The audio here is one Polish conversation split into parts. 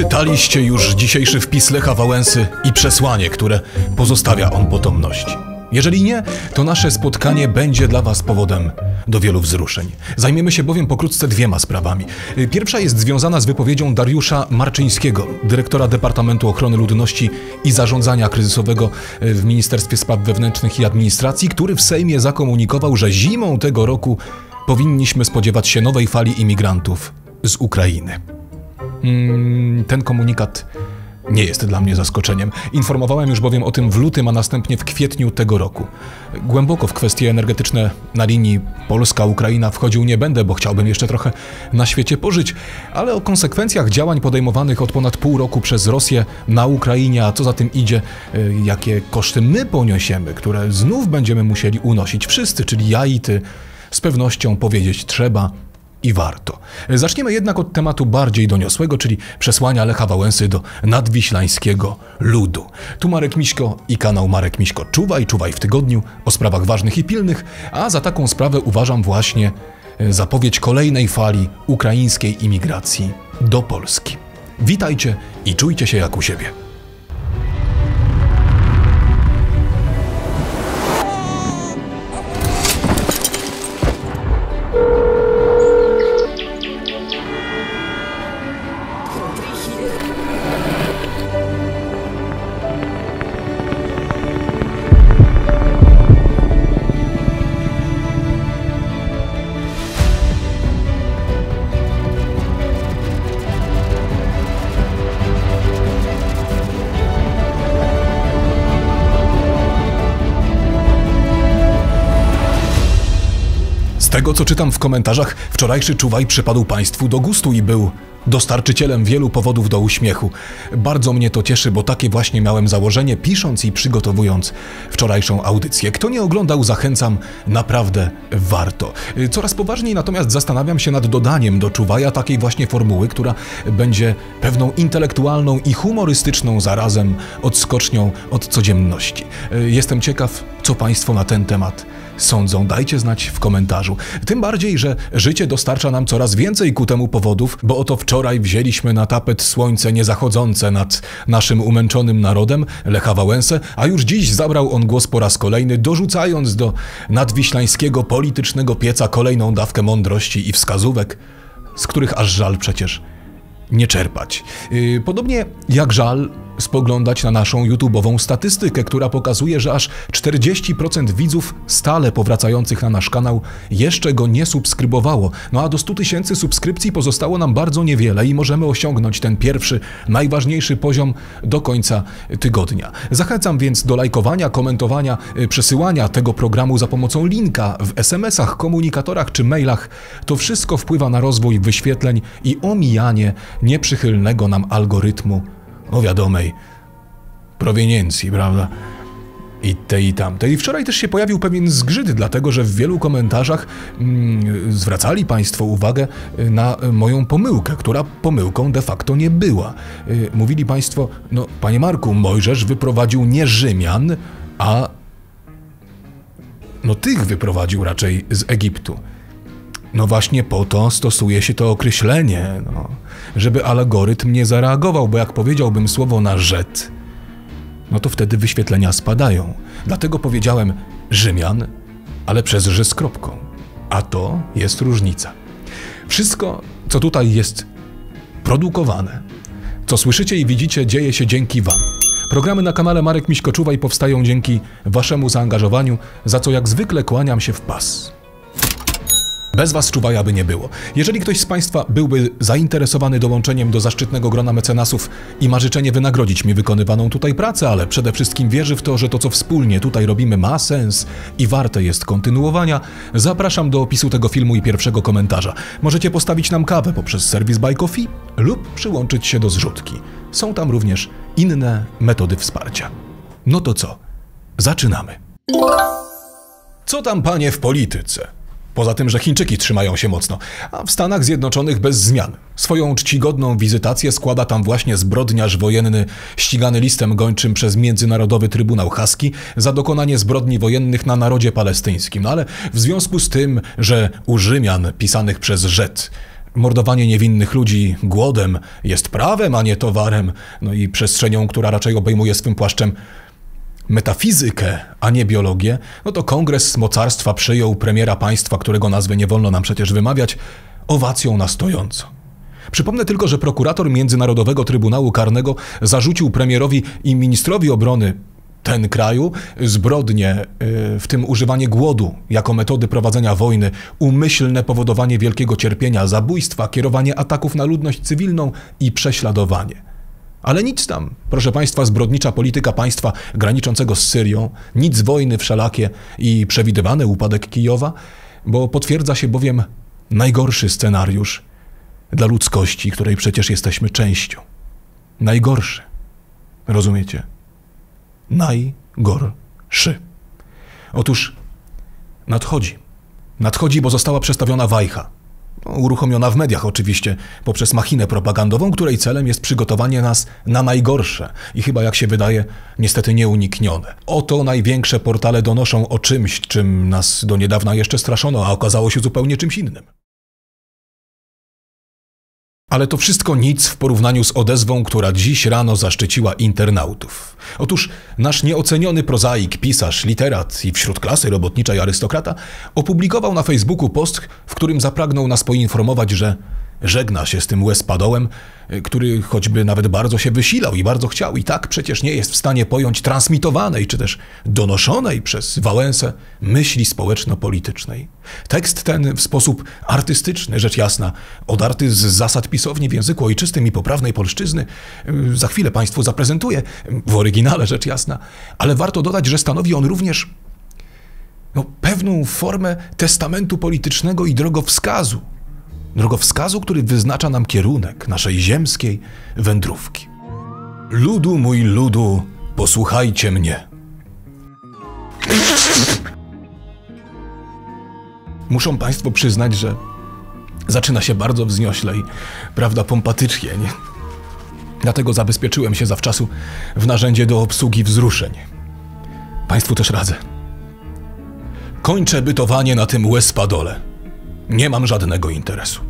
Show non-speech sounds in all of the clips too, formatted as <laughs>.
Czytaliście już dzisiejszy wpis Lecha Wałęsy i przesłanie, które pozostawia on potomności. Jeżeli nie, to nasze spotkanie będzie dla Was powodem do wielu wzruszeń. Zajmiemy się bowiem pokrótce dwiema sprawami. Pierwsza jest związana z wypowiedzią Dariusza Marczyńskiego, dyrektora Departamentu Ochrony Ludności i Zarządzania Kryzysowego w Ministerstwie Spraw Wewnętrznych i Administracji, który w Sejmie zakomunikował, że zimą tego roku powinniśmy spodziewać się nowej fali imigrantów z Ukrainy. Mm, ten komunikat nie jest dla mnie zaskoczeniem. Informowałem już bowiem o tym w lutym, a następnie w kwietniu tego roku. Głęboko w kwestie energetyczne na linii Polska-Ukraina wchodził nie będę, bo chciałbym jeszcze trochę na świecie pożyć, ale o konsekwencjach działań podejmowanych od ponad pół roku przez Rosję na Ukrainie, a co za tym idzie, y, jakie koszty my poniesiemy, które znów będziemy musieli unosić wszyscy, czyli ja i ty, z pewnością powiedzieć trzeba i warto. Zaczniemy jednak od tematu bardziej doniosłego, czyli przesłania Lecha Wałęsy do nadwiślańskiego ludu. Tu Marek Miśko i kanał Marek Miśko Czuwaj, czuwaj w tygodniu o sprawach ważnych i pilnych, a za taką sprawę uważam właśnie e, zapowiedź kolejnej fali ukraińskiej imigracji do Polski. Witajcie i czujcie się jak u siebie. Co czytam w komentarzach, wczorajszy czuwaj przypadł Państwu do gustu i był dostarczycielem wielu powodów do uśmiechu. Bardzo mnie to cieszy, bo takie właśnie miałem założenie, pisząc i przygotowując wczorajszą audycję. Kto nie oglądał, zachęcam, naprawdę warto. Coraz poważniej natomiast zastanawiam się nad dodaniem do czuwaja takiej właśnie formuły, która będzie pewną intelektualną i humorystyczną zarazem odskocznią od codzienności. Jestem ciekaw, co Państwo na ten temat sądzą, dajcie znać w komentarzu. Tym bardziej, że życie dostarcza nam coraz więcej ku temu powodów, bo oto wczoraj wzięliśmy na tapet słońce niezachodzące nad naszym umęczonym narodem, Lecha Wałęsę, a już dziś zabrał on głos po raz kolejny, dorzucając do nadwiślańskiego politycznego pieca kolejną dawkę mądrości i wskazówek, z których aż żal przecież nie czerpać. Yy, podobnie jak żal spoglądać na naszą YouTube'ową statystykę, która pokazuje, że aż 40% widzów stale powracających na nasz kanał jeszcze go nie subskrybowało. No a do 100 tysięcy subskrypcji pozostało nam bardzo niewiele i możemy osiągnąć ten pierwszy, najważniejszy poziom do końca tygodnia. Zachęcam więc do lajkowania, komentowania, y, przesyłania tego programu za pomocą linka w SMS-ach, komunikatorach czy mailach. To wszystko wpływa na rozwój wyświetleń i omijanie nieprzychylnego nam algorytmu o wiadomej proweniencji, prawda? I tej i tamtej. I wczoraj też się pojawił pewien zgrzyt, dlatego że w wielu komentarzach mm, zwracali Państwo uwagę y, na moją pomyłkę, która pomyłką de facto nie była. Y, mówili Państwo, no Panie Marku, Mojżesz wyprowadził nie Rzymian, a no tych wyprowadził raczej z Egiptu. No właśnie po to stosuje się to określenie, no, żeby algorytm nie zareagował, bo jak powiedziałbym słowo na rzet, no to wtedy wyświetlenia spadają. Dlatego powiedziałem Rzymian, ale przez rzy z kropką. A to jest różnica. Wszystko, co tutaj jest produkowane, co słyszycie i widzicie, dzieje się dzięki Wam. Programy na kanale Marek Miśkoczuwaj powstają dzięki Waszemu zaangażowaniu, za co jak zwykle kłaniam się w pas. Bez Was czuwaja by nie było. Jeżeli ktoś z Państwa byłby zainteresowany dołączeniem do zaszczytnego grona mecenasów i ma życzenie wynagrodzić mi wykonywaną tutaj pracę, ale przede wszystkim wierzy w to, że to co wspólnie tutaj robimy ma sens i warte jest kontynuowania, zapraszam do opisu tego filmu i pierwszego komentarza. Możecie postawić nam kawę poprzez serwis Buy Coffee lub przyłączyć się do zrzutki. Są tam również inne metody wsparcia. No to co? Zaczynamy. Co tam panie w polityce? Poza tym, że Chińczyki trzymają się mocno, a w Stanach Zjednoczonych bez zmian. Swoją czcigodną wizytację składa tam właśnie zbrodniarz wojenny ścigany listem gończym przez Międzynarodowy Trybunał Haski za dokonanie zbrodni wojennych na narodzie palestyńskim. No ale w związku z tym, że u Rzymian pisanych przez Żet Mordowanie niewinnych ludzi głodem jest prawem, a nie towarem, no i przestrzenią, która raczej obejmuje swym płaszczem metafizykę, a nie biologię, no to kongres mocarstwa przyjął premiera państwa, którego nazwy nie wolno nam przecież wymawiać, owacją na stojąco. Przypomnę tylko, że prokurator Międzynarodowego Trybunału Karnego zarzucił premierowi i ministrowi obrony ten kraju zbrodnie, y, w tym używanie głodu jako metody prowadzenia wojny, umyślne powodowanie wielkiego cierpienia, zabójstwa, kierowanie ataków na ludność cywilną i prześladowanie. Ale nic tam, proszę Państwa, zbrodnicza polityka państwa graniczącego z Syrią, nic wojny wszelakie i przewidywany upadek Kijowa, bo potwierdza się bowiem najgorszy scenariusz dla ludzkości, której przecież jesteśmy częścią. Najgorszy. Rozumiecie? Najgorszy. Otóż nadchodzi. Nadchodzi, bo została przestawiona wajcha. Uruchomiona w mediach oczywiście, poprzez machinę propagandową, której celem jest przygotowanie nas na najgorsze i chyba jak się wydaje, niestety nieuniknione. Oto największe portale donoszą o czymś, czym nas do niedawna jeszcze straszono, a okazało się zupełnie czymś innym. Ale to wszystko nic w porównaniu z odezwą, która dziś rano zaszczyciła internautów. Otóż nasz nieoceniony prozaik, pisarz, literat i wśród klasy robotniczej arystokrata opublikował na Facebooku post, w którym zapragnął nas poinformować, że Żegna się z tym Wespadołem, który choćby nawet bardzo się wysilał i bardzo chciał, i tak przecież nie jest w stanie pojąć transmitowanej czy też donoszonej przez Wałęsę myśli społeczno-politycznej. Tekst ten w sposób artystyczny, rzecz jasna, odarty z zasad pisowni w języku ojczystym i poprawnej polszczyzny, za chwilę Państwu zaprezentuję, w oryginale rzecz jasna, ale warto dodać, że stanowi on również no, pewną formę testamentu politycznego i drogowskazu drogowskazu, który wyznacza nam kierunek naszej ziemskiej wędrówki. Ludu mój ludu, posłuchajcie mnie. Muszą Państwo przyznać, że zaczyna się bardzo wzniośle i, prawda, pompatycznie, nie? Dlatego zabezpieczyłem się zawczasu w narzędzie do obsługi wzruszeń. Państwu też radzę. Kończę bytowanie na tym łespadole. Nie mam żadnego interesu.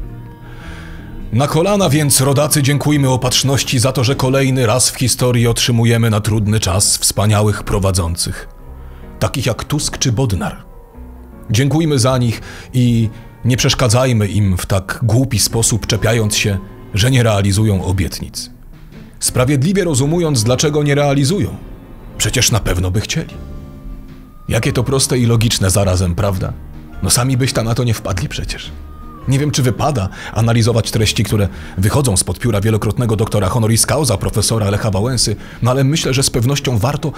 Na kolana więc, rodacy, dziękujmy opatrzności za to, że kolejny raz w historii otrzymujemy na trudny czas wspaniałych prowadzących, takich jak Tusk czy Bodnar. Dziękujmy za nich i nie przeszkadzajmy im w tak głupi sposób, czepiając się, że nie realizują obietnic. Sprawiedliwie rozumując, dlaczego nie realizują. Przecież na pewno by chcieli. Jakie to proste i logiczne zarazem, prawda? No sami byście na to nie wpadli przecież. Nie wiem, czy wypada analizować treści, które wychodzą spod pióra wielokrotnego doktora honoris causa profesora Lecha Wałęsy, no ale myślę, że z pewnością warto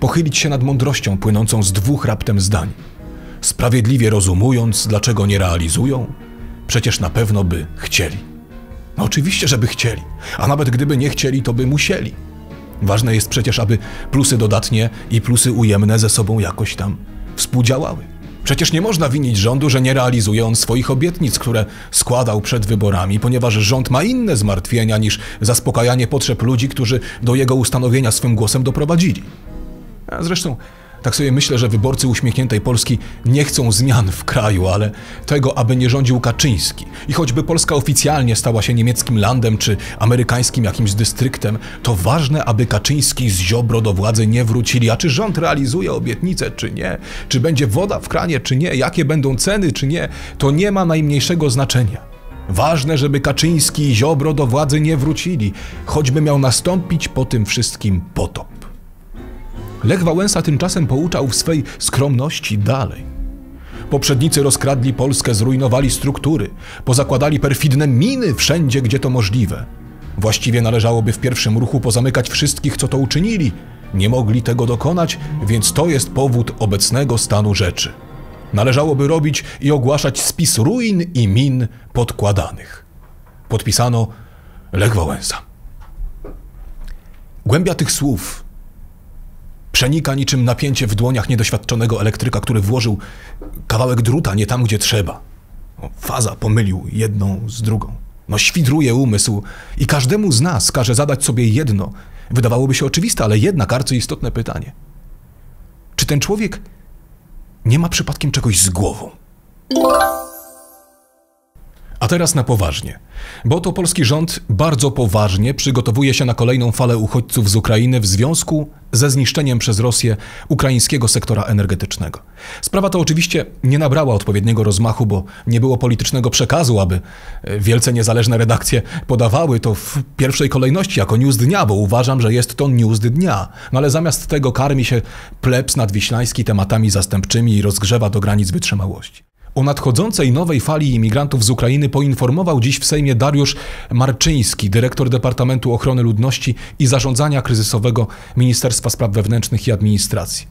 pochylić się nad mądrością płynącą z dwóch raptem zdań. Sprawiedliwie rozumując, dlaczego nie realizują, przecież na pewno by chcieli. No oczywiście, żeby chcieli, a nawet gdyby nie chcieli, to by musieli. Ważne jest przecież, aby plusy dodatnie i plusy ujemne ze sobą jakoś tam współdziałały. Przecież nie można winić rządu, że nie realizuje on swoich obietnic, które składał przed wyborami, ponieważ rząd ma inne zmartwienia niż zaspokajanie potrzeb ludzi, którzy do jego ustanowienia swym głosem doprowadzili. A zresztą tak sobie myślę, że wyborcy uśmiechniętej Polski nie chcą zmian w kraju, ale tego, aby nie rządził Kaczyński. I choćby Polska oficjalnie stała się niemieckim landem czy amerykańskim jakimś dystryktem, to ważne, aby Kaczyński z Ziobro do władzy nie wrócili. A czy rząd realizuje obietnice, czy nie? Czy będzie woda w kranie, czy nie? Jakie będą ceny, czy nie? To nie ma najmniejszego znaczenia. Ważne, żeby Kaczyński i Ziobro do władzy nie wrócili, choćby miał nastąpić po tym wszystkim potop. Lech Wałęsa tymczasem pouczał w swej skromności dalej. Poprzednicy rozkradli Polskę, zrujnowali struktury, pozakładali perfidne miny wszędzie, gdzie to możliwe. Właściwie należałoby w pierwszym ruchu pozamykać wszystkich, co to uczynili. Nie mogli tego dokonać, więc to jest powód obecnego stanu rzeczy. Należałoby robić i ogłaszać spis ruin i min podkładanych. Podpisano Lech Wałęsa. Głębia tych słów Przenika niczym napięcie w dłoniach niedoświadczonego elektryka, który włożył kawałek druta nie tam, gdzie trzeba. No, faza pomylił jedną z drugą. No świdruje umysł i każdemu z nas każe zadać sobie jedno, wydawałoby się oczywiste, ale jednak arcyistotne pytanie. Czy ten człowiek nie ma przypadkiem czegoś z głową? A teraz na poważnie, bo to polski rząd bardzo poważnie przygotowuje się na kolejną falę uchodźców z Ukrainy w związku ze zniszczeniem przez Rosję ukraińskiego sektora energetycznego. Sprawa to oczywiście nie nabrała odpowiedniego rozmachu, bo nie było politycznego przekazu, aby e, wielce niezależne redakcje podawały to w pierwszej kolejności jako news dnia, bo uważam, że jest to news dnia. No ale zamiast tego karmi się plebs nadwiślański tematami zastępczymi i rozgrzewa do granic wytrzymałości. O nadchodzącej nowej fali imigrantów z Ukrainy poinformował dziś w Sejmie Dariusz Marczyński, dyrektor Departamentu Ochrony Ludności i Zarządzania Kryzysowego Ministerstwa Spraw Wewnętrznych i Administracji.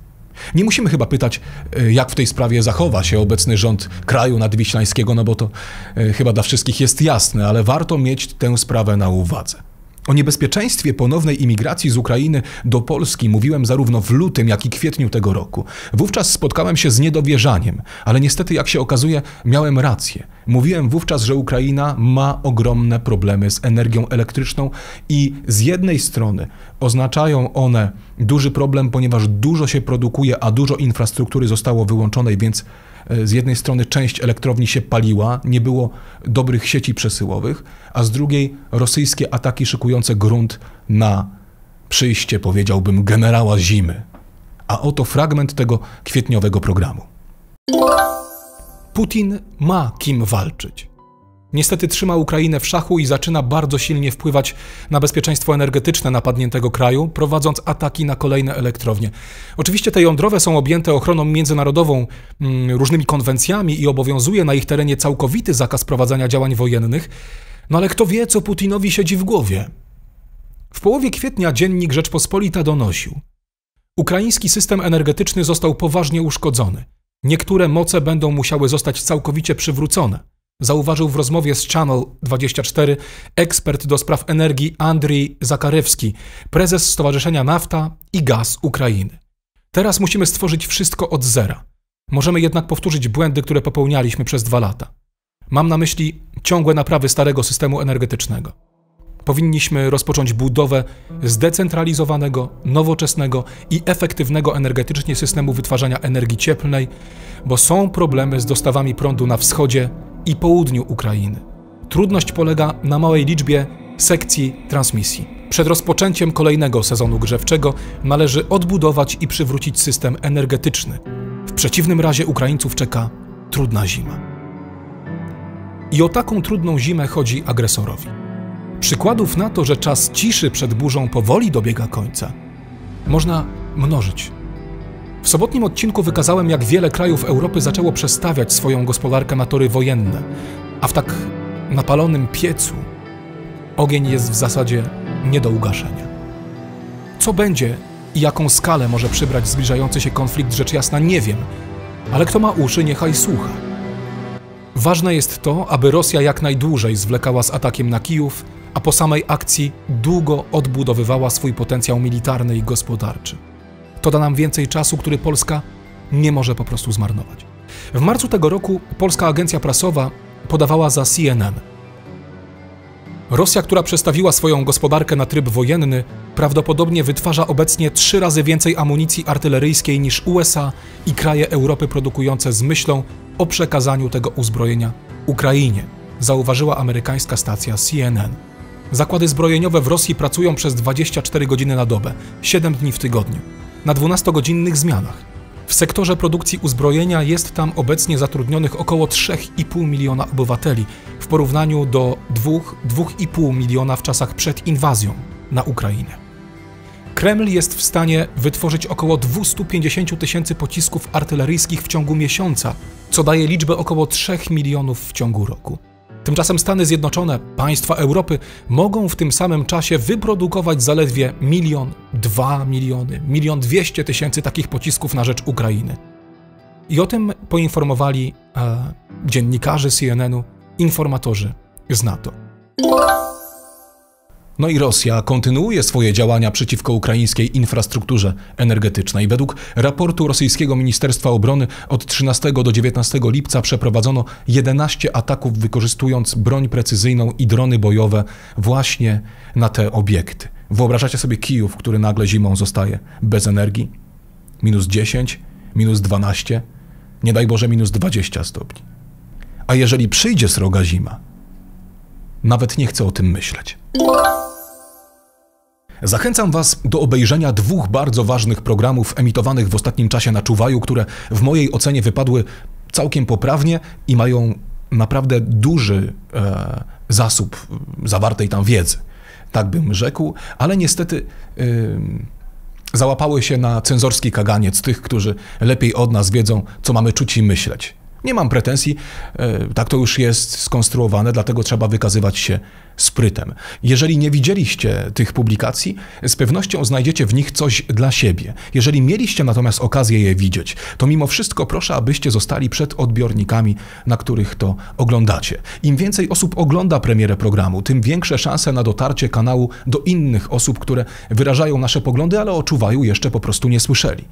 Nie musimy chyba pytać, e, jak w tej sprawie zachowa się obecny rząd kraju nadwiślańskiego, no bo to e, chyba dla wszystkich jest jasne, ale warto mieć tę sprawę na uwadze. O niebezpieczeństwie ponownej imigracji z Ukrainy do Polski mówiłem zarówno w lutym, jak i kwietniu tego roku. Wówczas spotkałem się z niedowierzaniem, ale niestety, jak się okazuje, miałem rację. Mówiłem wówczas, że Ukraina ma ogromne problemy z energią elektryczną i z jednej strony oznaczają one duży problem, ponieważ dużo się produkuje, a dużo infrastruktury zostało wyłączonej, więc E, z jednej strony część elektrowni się paliła, nie było dobrych sieci przesyłowych, a z drugiej rosyjskie ataki szykujące grunt na przyjście, powiedziałbym, generała zimy. A oto fragment tego kwietniowego programu. Putin ma kim walczyć niestety trzyma Ukrainę w szachu i zaczyna bardzo silnie wpływać na bezpieczeństwo energetyczne napadniętego kraju, prowadząc ataki na kolejne elektrownie. Oczywiście te jądrowe są objęte ochroną międzynarodową, mm, różnymi konwencjami i obowiązuje na ich terenie całkowity zakaz prowadzenia działań wojennych, no ale kto wie, co Putinowi siedzi w głowie. W połowie kwietnia dziennik Rzeczpospolita donosił: Ukraiński system energetyczny został poważnie uszkodzony. Niektóre moce będą musiały zostać całkowicie przywrócone zauważył w rozmowie z Channel 24 ekspert do spraw energii Andrii Zakarewski, prezes Stowarzyszenia Nafta i Gaz Ukrainy. Teraz musimy stworzyć wszystko od zera. Możemy jednak powtórzyć błędy, które popełnialiśmy przez dwa lata. Mam na myśli ciągłe naprawy starego systemu energetycznego. Powinniśmy rozpocząć budowę zdecentralizowanego, nowoczesnego i efektywnego energetycznie systemu wytwarzania energii cieplnej, bo są problemy z dostawami prądu na wschodzie i południu Ukrainy. Trudność polega na małej liczbie sekcji transmisji. Przed rozpoczęciem kolejnego sezonu grzewczego należy odbudować i przywrócić system energetyczny. W przeciwnym razie Ukraińców czeka trudna zima. I o taką trudną zimę chodzi agresorowi. Przykładów na to, że czas ciszy przed burzą powoli dobiega końca, można mnożyć. W sobotnim odcinku wykazałem, jak wiele krajów Europy zaczęło przestawiać swoją gospodarkę na tory wojenne, a w tak napalonym piecu ogień jest w zasadzie nie do ugaszenia. Co będzie i jaką skalę może przybrać zbliżający się konflikt, rzecz jasna nie wiem, ale kto ma uszy, niechaj słucha. Ważne jest to, aby Rosja jak najdłużej zwlekała z atakiem na Kijów, a po samej akcji długo odbudowywała swój potencjał militarny i gospodarczy. To da nam więcej czasu, który Polska nie może po prostu zmarnować. W marcu tego roku polska agencja prasowa podawała za CNN. Rosja, która przestawiła swoją gospodarkę na tryb wojenny, prawdopodobnie wytwarza obecnie trzy razy więcej amunicji artyleryjskiej niż USA i kraje Europy produkujące z myślą o przekazaniu tego uzbrojenia Ukrainie, zauważyła amerykańska stacja CNN. Zakłady zbrojeniowe w Rosji pracują przez 24 godziny na dobę, 7 dni w tygodniu na 12-godzinnych zmianach. W sektorze produkcji uzbrojenia jest tam obecnie zatrudnionych około 3,5 miliona obywateli w porównaniu do 2-2,5 miliona w czasach przed inwazją na Ukrainę. Kreml jest w stanie wytworzyć około 250 tysięcy pocisków artyleryjskich w ciągu miesiąca, co daje liczbę około 3 milionów w ciągu roku. Tymczasem Stany Zjednoczone, państwa Europy, mogą w tym samym czasie wyprodukować zaledwie milion, dwa miliony, milion dwieście tysięcy takich pocisków na rzecz Ukrainy. I o tym poinformowali e, dziennikarze CNN-u, informatorzy z NATO. No i Rosja kontynuuje swoje działania przeciwko ukraińskiej infrastrukturze energetycznej. Według raportu rosyjskiego Ministerstwa Obrony od 13 do 19 lipca przeprowadzono 11 ataków wykorzystując broń precyzyjną i drony bojowe właśnie na te obiekty. Wyobrażacie sobie Kijów, który nagle zimą zostaje bez energii? Minus 10, minus 12, nie daj Boże minus 20 stopni. A jeżeli przyjdzie sroga zima, Nawet nie chcę o tym myśleć. Zachęcam Was do obejrzenia dwóch bardzo ważnych programów emitowanych w ostatnim czasie na Czuwaju, które w mojej ocenie wypadły całkiem poprawnie i mają naprawdę duży e, zasób zawartej tam wiedzy. Tak bym rzekł, ale niestety e, załapały się na cenzorski kaganiec tych, którzy lepiej od nas wiedzą, co mamy czuć i myśleć. Nie mam pretensji, e, tak to już jest skonstruowane, dlatego trzeba wykazywać się sprytem. Jeżeli nie widzieliście tych publikacji, z pewnością znajdziecie w nich coś dla siebie. Jeżeli mieliście natomiast okazję je widzieć, to mimo wszystko proszę, abyście zostali przed odbiornikami, na których to oglądacie. Im więcej osób ogląda premierę programu, tym większe szanse na dotarcie kanału do innych osób, które wyrażają nasze poglądy, ale o Czuwaju jeszcze po prostu nie słyszeli.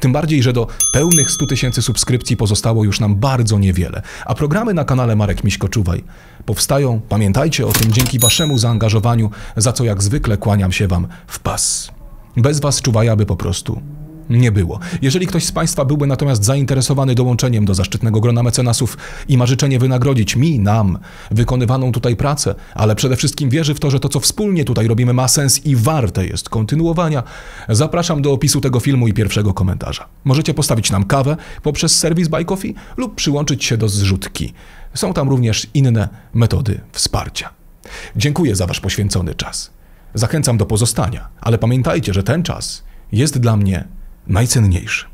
Tym bardziej, że do pełnych 100 tysięcy subskrypcji pozostało już nam bardzo niewiele, a programy na kanale Marek Miśko Czuwaj powstają, pamiętajcie o tym, dzięki waszemu zaangażowaniu, za co jak zwykle kłaniam się wam w pas. Bez was Czuwaja by po prostu nie było. Jeżeli ktoś z Państwa byłby natomiast zainteresowany dołączeniem do zaszczytnego grona mecenasów i ma życzenie wynagrodzić mi, nam, wykonywaną tutaj pracę, ale przede wszystkim wierzy w to, że to, co wspólnie tutaj robimy, ma sens i warte jest kontynuowania, zapraszam do opisu tego filmu i pierwszego komentarza. Możecie postawić nam kawę poprzez serwis Buy Coffee lub przyłączyć się do zrzutki. Są tam również inne metody wsparcia. Dziękuję za Wasz poświęcony czas. Zachęcam do pozostania, ale pamiętajcie, że ten czas jest dla mnie najcenniejszy.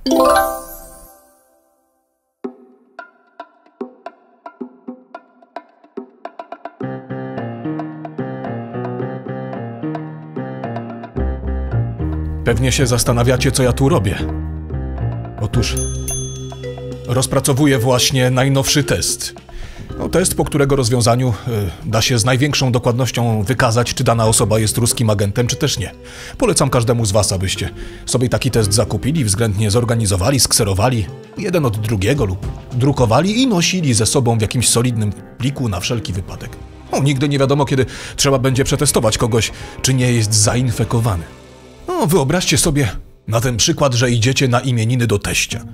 Pewnie się zastanawiacie, co ja tu robię. Otóż rozpracowuję właśnie najnowszy test no, test, po którego rozwiązaniu y, da się z największą dokładnością wykazać, czy dana osoba jest ruskim agentem, czy też nie. Polecam każdemu z Was, abyście sobie taki test zakupili, względnie zorganizowali, skserowali jeden od drugiego lub drukowali i nosili ze sobą w jakimś solidnym pliku na wszelki wypadek. No, nigdy nie wiadomo, kiedy trzeba będzie przetestować kogoś, czy nie jest zainfekowany. No, wyobraźcie sobie na ten przykład, że idziecie na imieniny do teścia.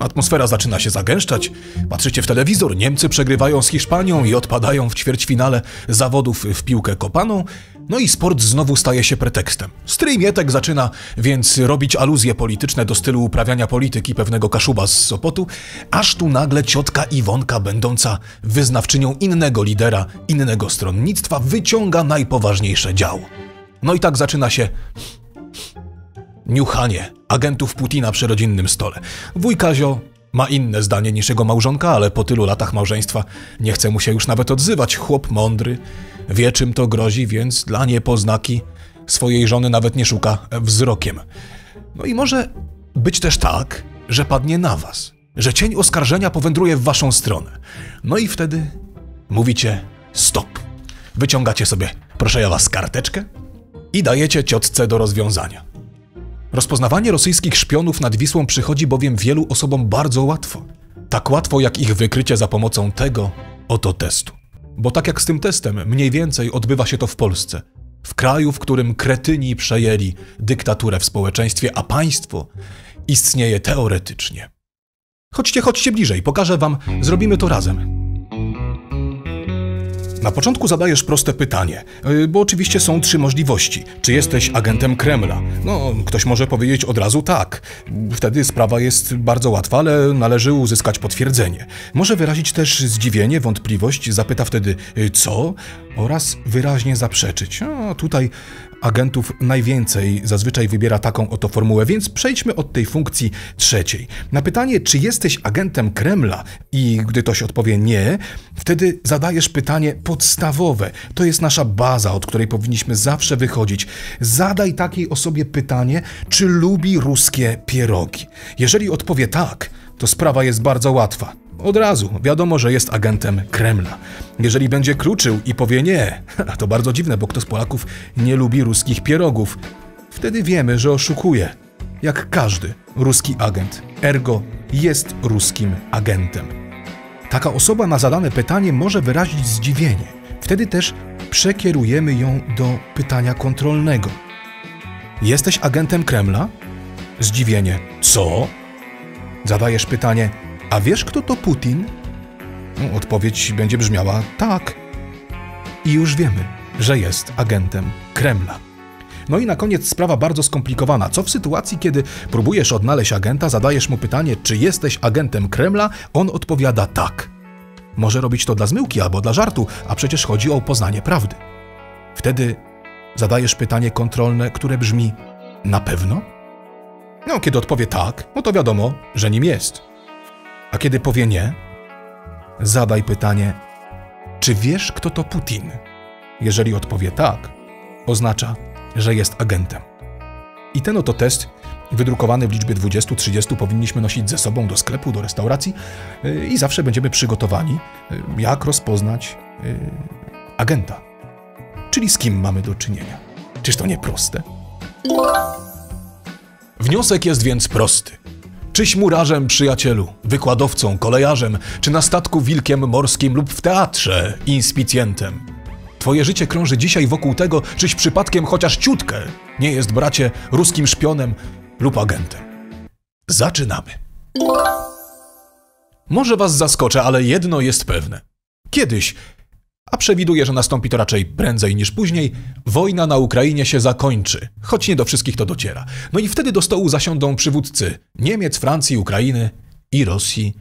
Atmosfera zaczyna się zagęszczać. Patrzycie w telewizor, Niemcy przegrywają z Hiszpanią i odpadają w ćwierćfinale zawodów w piłkę kopaną. No i sport znowu staje się pretekstem. Stryj Mietek zaczyna więc robić aluzje polityczne do stylu uprawiania polityki pewnego Kaszuba z Sopotu, aż tu nagle ciotka Iwonka, będąca wyznawczynią innego lidera, innego stronnictwa, wyciąga najpoważniejsze działo. No i tak zaczyna się niuchanie agentów Putina przy rodzinnym stole. Wuj Kazio ma inne zdanie niż jego małżonka, ale po tylu latach małżeństwa nie chce mu się już nawet odzywać. Chłop mądry, wie czym to grozi, więc dla niepoznaki swojej żony nawet nie szuka wzrokiem. No i może być też tak, że padnie na was, że cień oskarżenia powędruje w waszą stronę. No i wtedy mówicie stop. Wyciągacie sobie, proszę ja was, karteczkę i dajecie ciotce do rozwiązania. Rozpoznawanie rosyjskich szpionów nad Wisłą przychodzi bowiem wielu osobom bardzo łatwo. Tak łatwo jak ich wykrycie za pomocą tego oto testu. Bo tak jak z tym testem, mniej więcej odbywa się to w Polsce. W kraju, w którym kretyni przejęli dyktaturę w społeczeństwie, a państwo istnieje teoretycznie. Chodźcie, chodźcie bliżej, pokażę wam, zrobimy to razem. Na początku zadajesz proste pytanie, y, bo oczywiście są trzy możliwości. Czy jesteś agentem Kremla? No, ktoś może powiedzieć od razu tak. Wtedy sprawa jest bardzo łatwa, ale należy uzyskać potwierdzenie. Może wyrazić też zdziwienie, wątpliwość, zapyta wtedy y, co? Oraz wyraźnie zaprzeczyć. Tutaj agentów najwięcej zazwyczaj wybiera taką oto formułę, więc przejdźmy od tej funkcji trzeciej. Na pytanie, czy jesteś agentem Kremla i gdy ktoś odpowie nie, wtedy zadajesz pytanie podstawowe. To jest nasza baza, od której powinniśmy zawsze wychodzić. Zadaj takiej osobie pytanie, czy lubi ruskie pierogi. Jeżeli odpowie tak, to sprawa jest bardzo łatwa. Od razu wiadomo, że jest agentem Kremla. Jeżeli będzie kluczył i powie nie, <laughs> to bardzo dziwne, bo kto z Polaków nie lubi ruskich pierogów, wtedy wiemy, że oszukuje. Jak każdy ruski agent, ergo jest ruskim agentem. Taka osoba na zadane pytanie może wyrazić zdziwienie. Wtedy też przekierujemy ją do pytania kontrolnego. Jesteś agentem Kremla? Zdziwienie. Co? Zadajesz pytanie: A wiesz, kto to Putin? No, odpowiedź będzie brzmiała: Tak. i już wiemy, że jest agentem Kremla. No i na koniec sprawa bardzo skomplikowana. Co w sytuacji, kiedy próbujesz odnaleźć agenta, zadajesz mu pytanie, czy jesteś agentem Kremla? On odpowiada tak. Może robić to dla zmyłki albo dla żartu, a przecież chodzi o poznanie prawdy. Wtedy zadajesz pytanie kontrolne, które brzmi: Na pewno? No, kiedy odpowie tak, no to wiadomo, że nim jest. A kiedy powie nie, zadaj pytanie: Czy wiesz, kto to Putin? Jeżeli odpowie tak, oznacza, że jest agentem. I ten oto test, wydrukowany w liczbie 20-30, powinniśmy nosić ze sobą do sklepu, do restauracji yy, i zawsze będziemy przygotowani, yy, jak rozpoznać yy, agenta. Czyli z kim mamy do czynienia. Czyż to nie proste? Wniosek jest więc prosty. Czyś murarzem, przyjacielu, wykładowcą, kolejarzem, czy na statku wilkiem morskim lub w teatrze inspicjentem. Twoje życie krąży dzisiaj wokół tego, czyś przypadkiem chociaż ciutkę nie jest, bracie, ruskim szpionem lub agentem. Zaczynamy. Może was zaskoczę, ale jedno jest pewne. Kiedyś, a przewiduję, że nastąpi to raczej prędzej niż później, wojna na Ukrainie się zakończy, choć nie do wszystkich to dociera. No i wtedy do stołu zasiądą przywódcy Niemiec, Francji, Ukrainy i Rosji.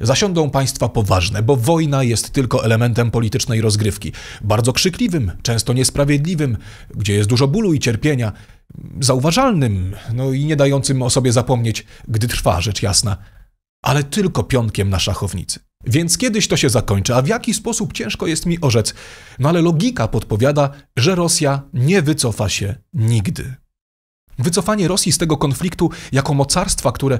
Zasiądą państwa poważne, bo wojna jest tylko elementem politycznej rozgrywki. Bardzo krzykliwym, często niesprawiedliwym, gdzie jest dużo bólu i cierpienia, zauważalnym, no i nie dającym o sobie zapomnieć, gdy trwa, rzecz jasna, ale tylko pionkiem na szachownicy. Więc kiedyś to się zakończy, a w jaki sposób ciężko jest mi orzec. No ale logika podpowiada, że Rosja nie wycofa się nigdy. Wycofanie Rosji z tego konfliktu jako mocarstwa, które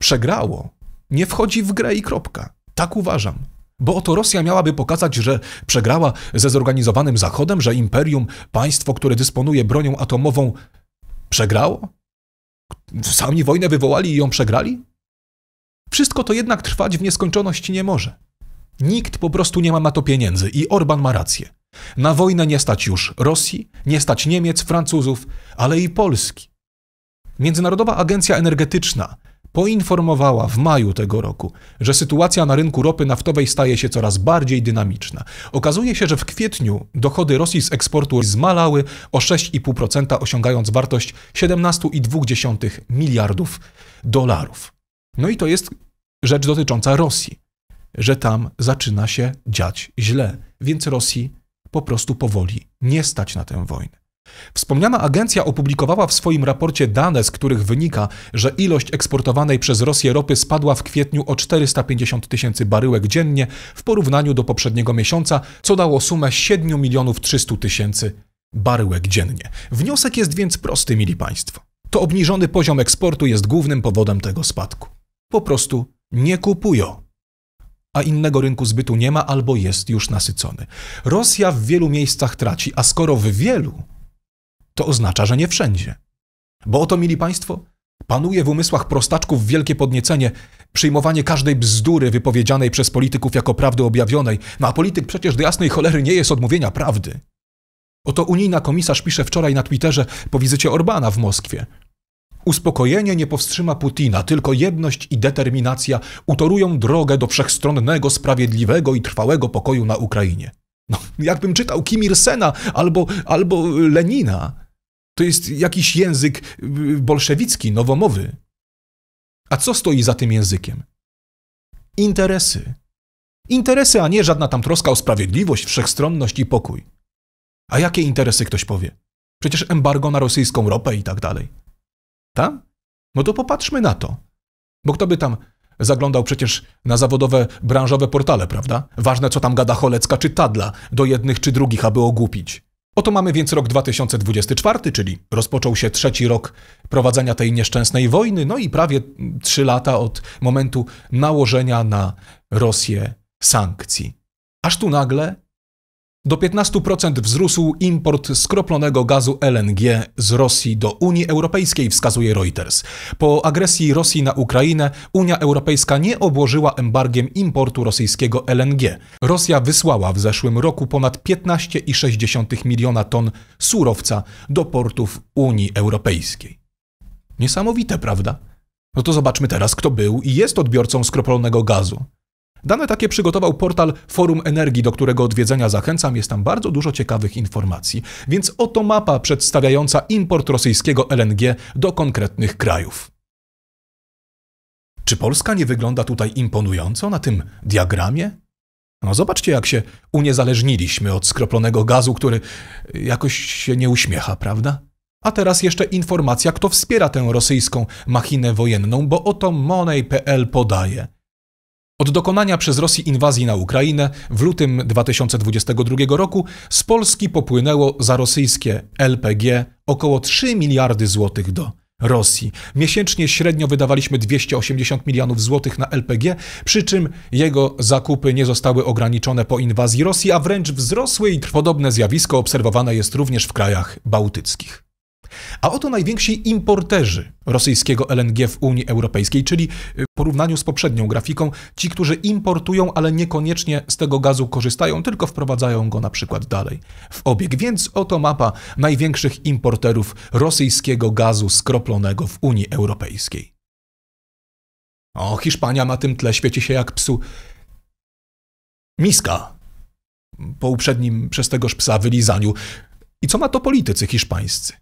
przegrało, nie wchodzi w grę i kropka. Tak uważam. Bo oto Rosja miałaby pokazać, że przegrała ze zorganizowanym Zachodem, że imperium, państwo, które dysponuje bronią atomową, przegrało? Sami wojnę wywołali i ją przegrali? Wszystko to jednak trwać w nieskończoność nie może. Nikt po prostu nie ma na to pieniędzy i Orban ma rację. Na wojnę nie stać już Rosji, nie stać Niemiec, Francuzów, ale i Polski. Międzynarodowa Agencja Energetyczna poinformowała w maju tego roku, że sytuacja na rynku ropy naftowej staje się coraz bardziej dynamiczna. Okazuje się, że w kwietniu dochody Rosji z eksportu zmalały o 6,5%, osiągając wartość 17,2 miliardów dolarów. No i to jest rzecz dotycząca Rosji, że tam zaczyna się dziać źle, więc Rosji po prostu powoli nie stać na tę wojnę. Wspomniana agencja opublikowała w swoim raporcie dane, z których wynika, że ilość eksportowanej przez Rosję ropy spadła w kwietniu o 450 tysięcy baryłek dziennie w porównaniu do poprzedniego miesiąca, co dało sumę 7 milionów 300 tysięcy baryłek dziennie. Wniosek jest więc prosty, mili Państwo. To obniżony poziom eksportu jest głównym powodem tego spadku. Po prostu nie kupują a innego rynku zbytu nie ma albo jest już nasycony. Rosja w wielu miejscach traci, a skoro w wielu, to oznacza, że nie wszędzie. Bo oto, mili Państwo, panuje w umysłach prostaczków wielkie podniecenie, przyjmowanie każdej bzdury wypowiedzianej przez polityków jako prawdy objawionej, no a polityk przecież do jasnej cholery nie jest odmówienia prawdy. Oto unijna komisarz pisze wczoraj na Twitterze po wizycie Orbana w Moskwie. Uspokojenie nie powstrzyma Putina, tylko jedność i determinacja utorują drogę do wszechstronnego, sprawiedliwego i trwałego pokoju na Ukrainie. No, jakbym czytał Kim Il-sena albo, albo Lenina. To jest jakiś język y, bolszewicki, nowomowy. A co stoi za tym językiem? Interesy. Interesy, a nie żadna tam troska o sprawiedliwość, wszechstronność i pokój. A jakie interesy ktoś powie? Przecież embargo na rosyjską ropę i tak dalej. No to popatrzmy na to. Bo kto by tam zaglądał przecież na zawodowe, branżowe portale, prawda? Ważne, co tam gada Cholecka czy Tadla, do jednych czy drugich, aby ogłupić. Oto mamy więc rok 2024, czyli rozpoczął się trzeci rok prowadzenia tej nieszczęsnej wojny, no i prawie trzy lata od momentu nałożenia na Rosję sankcji. Aż tu nagle do 15% wzrósł import skroplonego gazu LNG z Rosji do Unii Europejskiej, wskazuje Reuters. Po agresji Rosji na Ukrainę Unia Europejska nie obłożyła embargiem importu rosyjskiego LNG. Rosja wysłała w zeszłym roku ponad 15,6 miliona ton surowca do portów Unii Europejskiej. Niesamowite, prawda? No to zobaczmy teraz, kto był i jest odbiorcą skroplonego gazu. Dane takie przygotował portal Forum Energii, do którego odwiedzenia zachęcam. Jest tam bardzo dużo ciekawych informacji. Więc oto mapa przedstawiająca import rosyjskiego LNG do konkretnych krajów. Czy Polska nie wygląda tutaj imponująco na tym diagramie? No zobaczcie, jak się uniezależniliśmy od skroplonego gazu, który jakoś się nie uśmiecha, prawda? A teraz jeszcze informacja, kto wspiera tę rosyjską machinę wojenną, bo oto Money.pl podaje. Od dokonania przez Rosję inwazji na Ukrainę w lutym 2022 roku z Polski popłynęło za rosyjskie LPG około 3 miliardy złotych do Rosji. Miesięcznie średnio wydawaliśmy 280 milionów złotych na LPG, przy czym jego zakupy nie zostały ograniczone po inwazji Rosji, a wręcz wzrosły i podobne zjawisko obserwowane jest również w krajach bałtyckich. A oto najwięksi importerzy rosyjskiego LNG w Unii Europejskiej, czyli w porównaniu z poprzednią grafiką, ci, którzy importują, ale niekoniecznie z tego gazu korzystają, tylko wprowadzają go na przykład dalej w obieg. Więc oto mapa największych importerów rosyjskiego gazu skroplonego w Unii Europejskiej. O, Hiszpania na tym tle świeci się jak psu. Miska. Po uprzednim przez tegoż psa wylizaniu. I co ma to politycy hiszpańscy?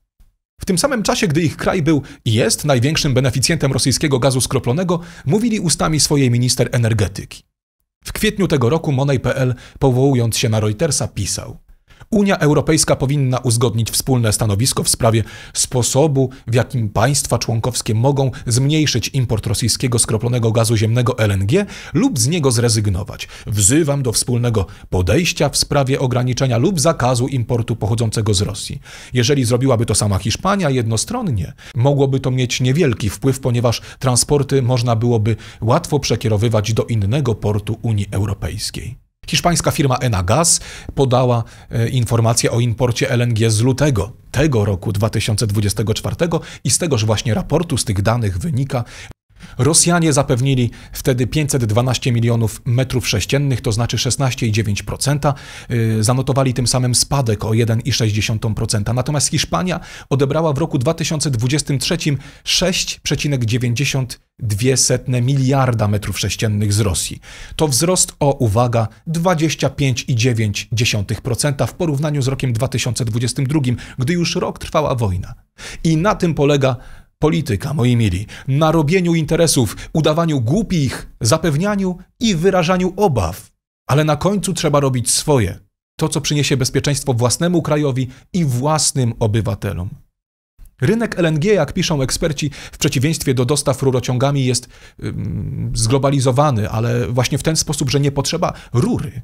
W tym samym czasie, gdy ich kraj był i jest największym beneficjentem rosyjskiego gazu skroplonego, mówili ustami swojej minister energetyki. W kwietniu tego roku Money.pl, powołując się na Reutersa, pisał – Unia Europejska powinna uzgodnić wspólne stanowisko w sprawie sposobu, w jakim państwa członkowskie mogą zmniejszyć import rosyjskiego skroplonego gazu ziemnego LNG lub z niego zrezygnować. Wzywam do wspólnego podejścia w sprawie ograniczenia lub zakazu importu pochodzącego z Rosji. Jeżeli zrobiłaby to sama Hiszpania jednostronnie, mogłoby to mieć niewielki wpływ, ponieważ transporty można byłoby łatwo przekierowywać do innego portu Unii Europejskiej. Hiszpańska firma Enagas podała e, informację o imporcie LNG z lutego tego roku 2024 i z tegoż właśnie raportu, z tych danych wynika, Rosjanie zapewnili wtedy 512 milionów metrów sześciennych, to znaczy 16,9%. Y, zanotowali tym samym spadek o 1,6%. Natomiast Hiszpania odebrała w roku 2023 6,92 miliarda metrów sześciennych z Rosji. To wzrost o, uwaga, 25,9% w porównaniu z rokiem 2022, gdy już rok trwała wojna. I na tym polega Polityka, moi mili, na robieniu interesów, udawaniu głupich, zapewnianiu i wyrażaniu obaw. Ale na końcu trzeba robić swoje, to co przyniesie bezpieczeństwo własnemu krajowi i własnym obywatelom. Rynek LNG, jak piszą eksperci, w przeciwieństwie do dostaw rurociągami jest zglobalizowany, ale właśnie w ten sposób, że nie potrzeba rury.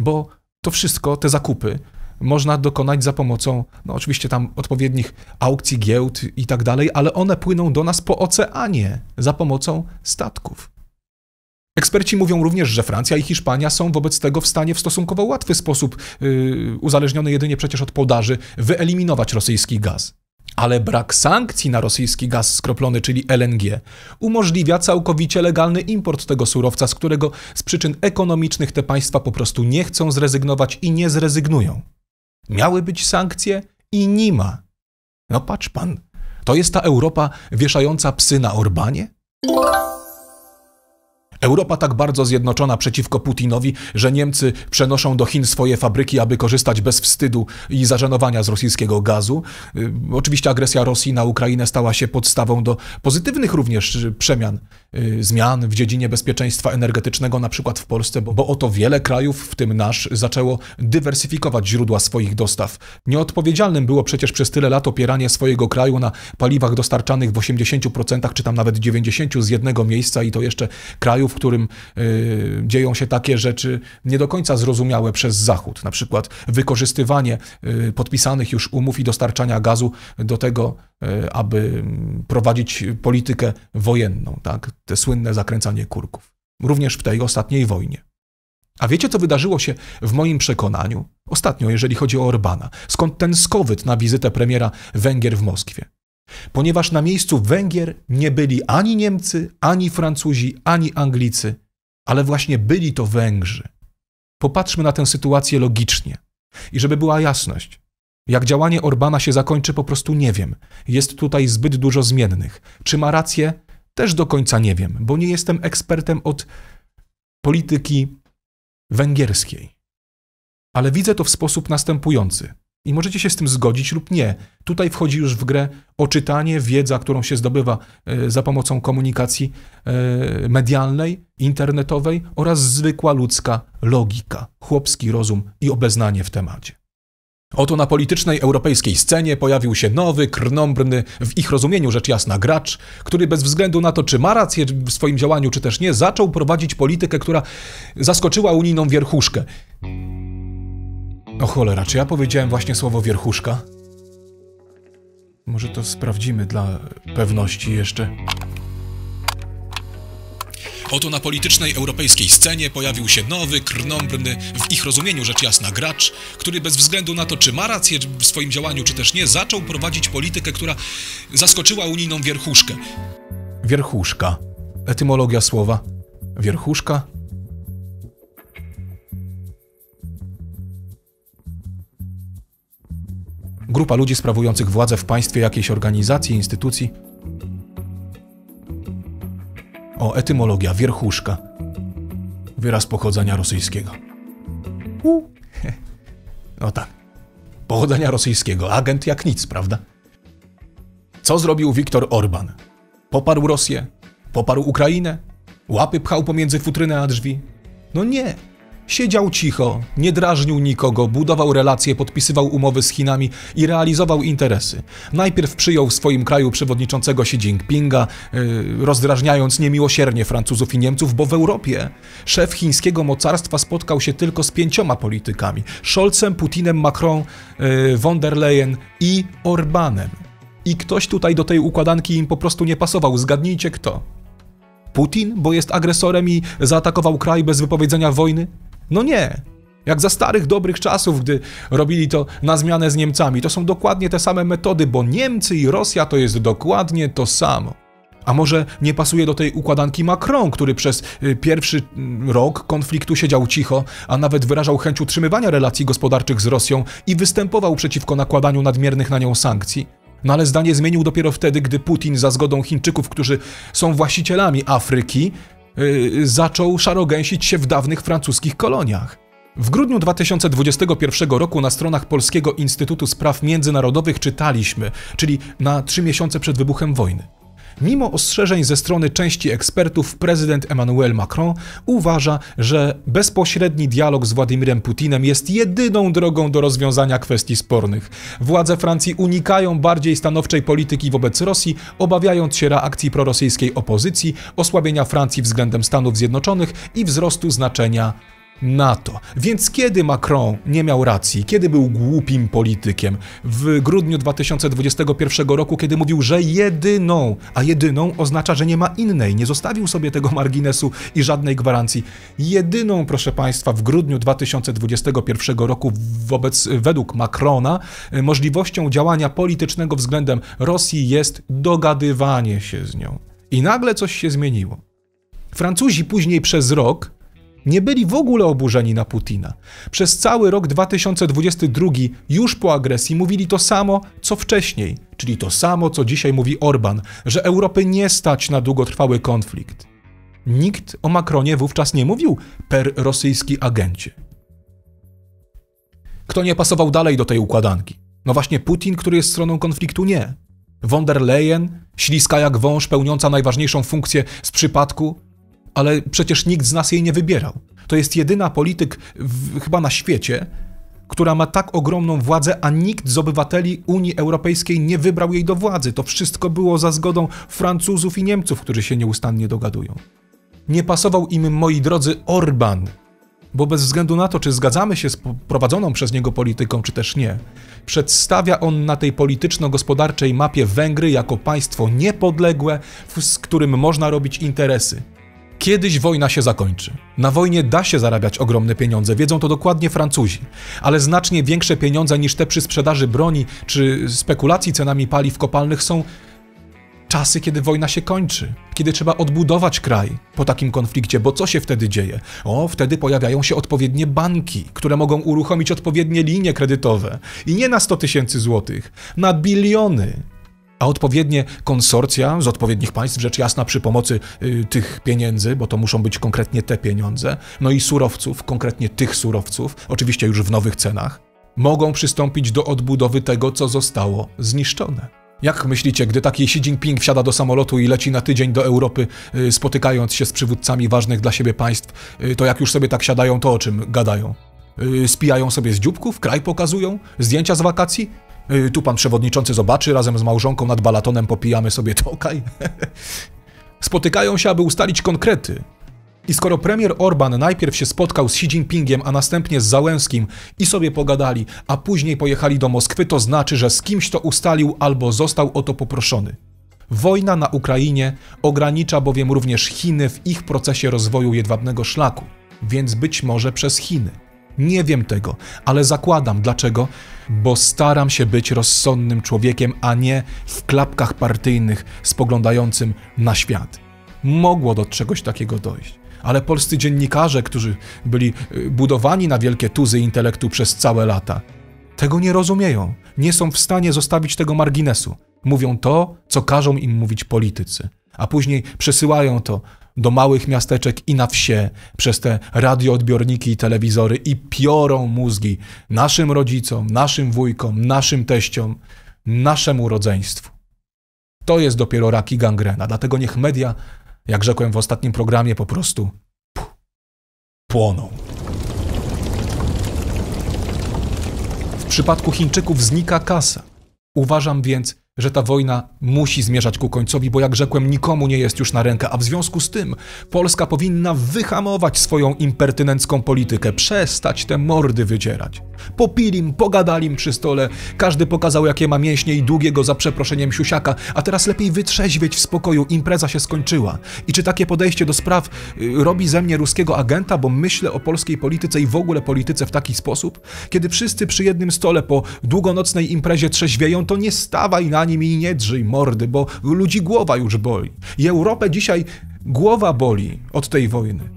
Bo to wszystko, te zakupy, można dokonać za pomocą, no oczywiście tam odpowiednich aukcji, giełd i tak dalej, ale one płyną do nas po oceanie za pomocą statków. Eksperci mówią również, że Francja i Hiszpania są wobec tego w stanie w stosunkowo łatwy sposób, yy, uzależniony jedynie przecież od podaży, wyeliminować rosyjski gaz. Ale brak sankcji na rosyjski gaz skroplony, czyli LNG, umożliwia całkowicie legalny import tego surowca, z którego z przyczyn ekonomicznych te państwa po prostu nie chcą zrezygnować i nie zrezygnują. Miały być sankcje i nie ma. No patrz pan, to jest ta Europa wieszająca psy na Orbanie? Europa tak bardzo zjednoczona przeciwko Putinowi, że Niemcy przenoszą do Chin swoje fabryki, aby korzystać bez wstydu i zażenowania z rosyjskiego gazu. Y, oczywiście agresja Rosji na Ukrainę stała się podstawą do pozytywnych również przemian, y, zmian w dziedzinie bezpieczeństwa energetycznego, na przykład w Polsce, bo, bo oto wiele krajów, w tym nasz, zaczęło dywersyfikować źródła swoich dostaw. Nieodpowiedzialnym było przecież przez tyle lat opieranie swojego kraju na paliwach dostarczanych w 80% czy tam nawet 90% z jednego miejsca i to jeszcze kraju, w którym y, dzieją się takie rzeczy nie do końca zrozumiałe przez Zachód. Na przykład wykorzystywanie y, podpisanych już umów i dostarczania gazu do tego, y, aby prowadzić politykę wojenną, tak? te słynne zakręcanie kurków. Również w tej ostatniej wojnie. A wiecie, co wydarzyło się w moim przekonaniu ostatnio, jeżeli chodzi o Orbana? Skąd ten skowyt na wizytę premiera Węgier w Moskwie? Ponieważ na miejscu Węgier nie byli ani Niemcy, ani Francuzi, ani Anglicy, ale właśnie byli to Węgrzy. Popatrzmy na tę sytuację logicznie. I żeby była jasność, jak działanie Orbana się zakończy, po prostu nie wiem. Jest tutaj zbyt dużo zmiennych. Czy ma rację? Też do końca nie wiem, bo nie jestem ekspertem od polityki węgierskiej. Ale widzę to w sposób następujący. I możecie się z tym zgodzić lub nie. Tutaj wchodzi już w grę oczytanie, wiedza, którą się zdobywa e, za pomocą komunikacji e, medialnej, internetowej oraz zwykła ludzka logika, chłopski rozum i obeznanie w temacie. Oto na politycznej europejskiej scenie pojawił się nowy, krnąbrny, w ich rozumieniu rzecz jasna, gracz, który bez względu na to, czy ma rację w swoim działaniu, czy też nie, zaczął prowadzić politykę, która zaskoczyła unijną wierchuszkę. O cholera, czy ja powiedziałem właśnie słowo wierchuszka? Może to sprawdzimy dla pewności jeszcze. Oto na politycznej europejskiej scenie pojawił się nowy, krnąbrny, w ich rozumieniu rzecz jasna, gracz, który bez względu na to, czy ma rację w swoim działaniu, czy też nie, zaczął prowadzić politykę, która zaskoczyła unijną wierchuszkę. Wierchuszka. Etymologia słowa. Wierchuszka grupa ludzi sprawujących władzę w państwie jakiejś organizacji, instytucji. O, etymologia, wierchuszka. Wyraz pochodzenia rosyjskiego. U. <laughs> No tak. Pochodzenia rosyjskiego. Agent jak nic, prawda? Co zrobił Viktor Orban? Poparł Rosję? Poparł Ukrainę? Łapy pchał pomiędzy futrynę a drzwi? No nie. Siedział cicho, nie drażnił nikogo, budował relacje, podpisywał umowy z Chinami i realizował interesy. Najpierw przyjął w swoim kraju przewodniczącego Xi Jinpinga, yy, rozdrażniając niemiłosiernie Francuzów i Niemców, bo w Europie szef chińskiego mocarstwa spotkał się tylko z pięcioma politykami: Scholzem, Putinem, Macron, yy, von der Leyen i Orbanem. I ktoś tutaj do tej układanki im po prostu nie pasował. Zgadnijcie kto. Putin, bo jest agresorem i zaatakował kraj bez wypowiedzenia wojny? No nie. Jak za starych, dobrych czasów, gdy robili to na zmianę z Niemcami. To są dokładnie te same metody, bo Niemcy i Rosja to jest dokładnie to samo. A może nie pasuje do tej układanki Macron, który przez y, pierwszy mm, rok konfliktu siedział cicho, a nawet wyrażał chęć utrzymywania relacji gospodarczych z Rosją i występował przeciwko nakładaniu nadmiernych na nią sankcji? No ale zdanie zmienił dopiero wtedy, gdy Putin za zgodą Chińczyków, którzy są właścicielami Afryki, yy, zaczął szarogęsić się w dawnych francuskich koloniach. W grudniu 2021 roku na stronach Polskiego Instytutu Spraw Międzynarodowych czytaliśmy, czyli na trzy miesiące przed wybuchem wojny. Mimo ostrzeżeń ze strony części ekspertów, prezydent Emmanuel Macron uważa, że bezpośredni dialog z Władimirem Putinem jest jedyną drogą do rozwiązania kwestii spornych. Władze Francji unikają bardziej stanowczej polityki wobec Rosji, obawiając się reakcji prorosyjskiej opozycji, osłabienia Francji względem Stanów Zjednoczonych i wzrostu znaczenia NATO. Więc kiedy Macron nie miał racji, kiedy był głupim politykiem? W grudniu 2021 roku, kiedy mówił, że jedyną, a jedyną oznacza, że nie ma innej, nie zostawił sobie tego marginesu i żadnej gwarancji. Jedyną, proszę Państwa, w grudniu 2021 roku wobec, według Macrona, możliwością działania politycznego względem Rosji jest dogadywanie się z nią. I nagle coś się zmieniło. Francuzi później przez rok nie byli w ogóle oburzeni na Putina. Przez cały rok 2022, już po agresji, mówili to samo, co wcześniej, czyli to samo, co dzisiaj mówi Orban, że Europy nie stać na długotrwały konflikt. Nikt o Macronie wówczas nie mówił per rosyjski agencie. Kto nie pasował dalej do tej układanki? No właśnie Putin, który jest stroną konfliktu, nie. Von der Leyen, śliska jak wąż, pełniąca najważniejszą funkcję z przypadku, ale przecież nikt z nas jej nie wybierał. To jest jedyna polityk w, chyba na świecie, która ma tak ogromną władzę, a nikt z obywateli Unii Europejskiej nie wybrał jej do władzy. To wszystko było za zgodą Francuzów i Niemców, którzy się nieustannie dogadują. Nie pasował im, moi drodzy, Orban, bo bez względu na to, czy zgadzamy się z prowadzoną przez niego polityką, czy też nie, przedstawia on na tej polityczno-gospodarczej mapie Węgry jako państwo niepodległe, z którym można robić interesy. Kiedyś wojna się zakończy. Na wojnie da się zarabiać ogromne pieniądze, wiedzą to dokładnie Francuzi, ale znacznie większe pieniądze niż te przy sprzedaży broni czy spekulacji cenami paliw kopalnych są czasy, kiedy wojna się kończy, kiedy trzeba odbudować kraj po takim konflikcie, bo co się wtedy dzieje? O, wtedy pojawiają się odpowiednie banki, które mogą uruchomić odpowiednie linie kredytowe i nie na 100 tysięcy złotych, na biliony. A odpowiednie konsorcja z odpowiednich państw, rzecz jasna przy pomocy y, tych pieniędzy, bo to muszą być konkretnie te pieniądze, no i surowców, konkretnie tych surowców, oczywiście już w nowych cenach, mogą przystąpić do odbudowy tego, co zostało zniszczone. Jak myślicie, gdy taki Xi Jinping wsiada do samolotu i leci na tydzień do Europy, y, spotykając się z przywódcami ważnych dla siebie państw, y, to jak już sobie tak siadają, to o czym gadają? Y, spijają sobie z dzióbków, kraj pokazują, zdjęcia z wakacji? Tu pan przewodniczący zobaczy, razem z małżonką nad balatonem popijamy sobie tokaj. <laughs> Spotykają się, aby ustalić konkrety, i skoro premier Orban najpierw się spotkał z Xi Jinpingiem, a następnie z Załęskim i sobie pogadali, a później pojechali do Moskwy, to znaczy, że z kimś to ustalił albo został o to poproszony. Wojna na Ukrainie ogranicza bowiem również Chiny w ich procesie rozwoju jedwabnego szlaku, więc być może przez Chiny. Nie wiem tego, ale zakładam. Dlaczego, bo staram się być rozsądnym człowiekiem, a nie w klapkach partyjnych spoglądającym na świat. Mogło do czegoś takiego dojść. Ale polscy dziennikarze, którzy byli y, budowani na wielkie tuzy intelektu przez całe lata, tego nie rozumieją, nie są w stanie zostawić tego marginesu. Mówią to, co każą im mówić politycy, a później przesyłają to do małych miasteczek i na wsie przez te radioodbiorniki i telewizory i piorą mózgi naszym rodzicom, naszym wujkom, naszym teściom, naszemu rodzeństwu. To jest dopiero rak i gangrena, dlatego niech media jak rzekłem w ostatnim programie, po prostu płoną. W przypadku Chińczyków znika kasa. Uważam więc, że ta wojna musi zmierzać ku końcowi, bo jak rzekłem, nikomu nie jest już na rękę, a w związku z tym Polska powinna wyhamować swoją impertynencką politykę, przestać te mordy wydzierać. Popilim, pogadali przy stole, każdy pokazał jakie ma mięśnie i długiego za przeproszeniem siusiaka, a teraz lepiej wytrzeźwieć w spokoju, impreza się skończyła. I czy takie podejście do spraw y, robi ze mnie ruskiego agenta, bo myślę o polskiej polityce i w ogóle polityce w taki sposób? Kiedy wszyscy przy jednym stole po długonocnej imprezie trzeźwieją, to nie stawaj na nim i nie drżyj mordy, bo ludzi głowa już boli. I Europę dzisiaj głowa boli od tej wojny.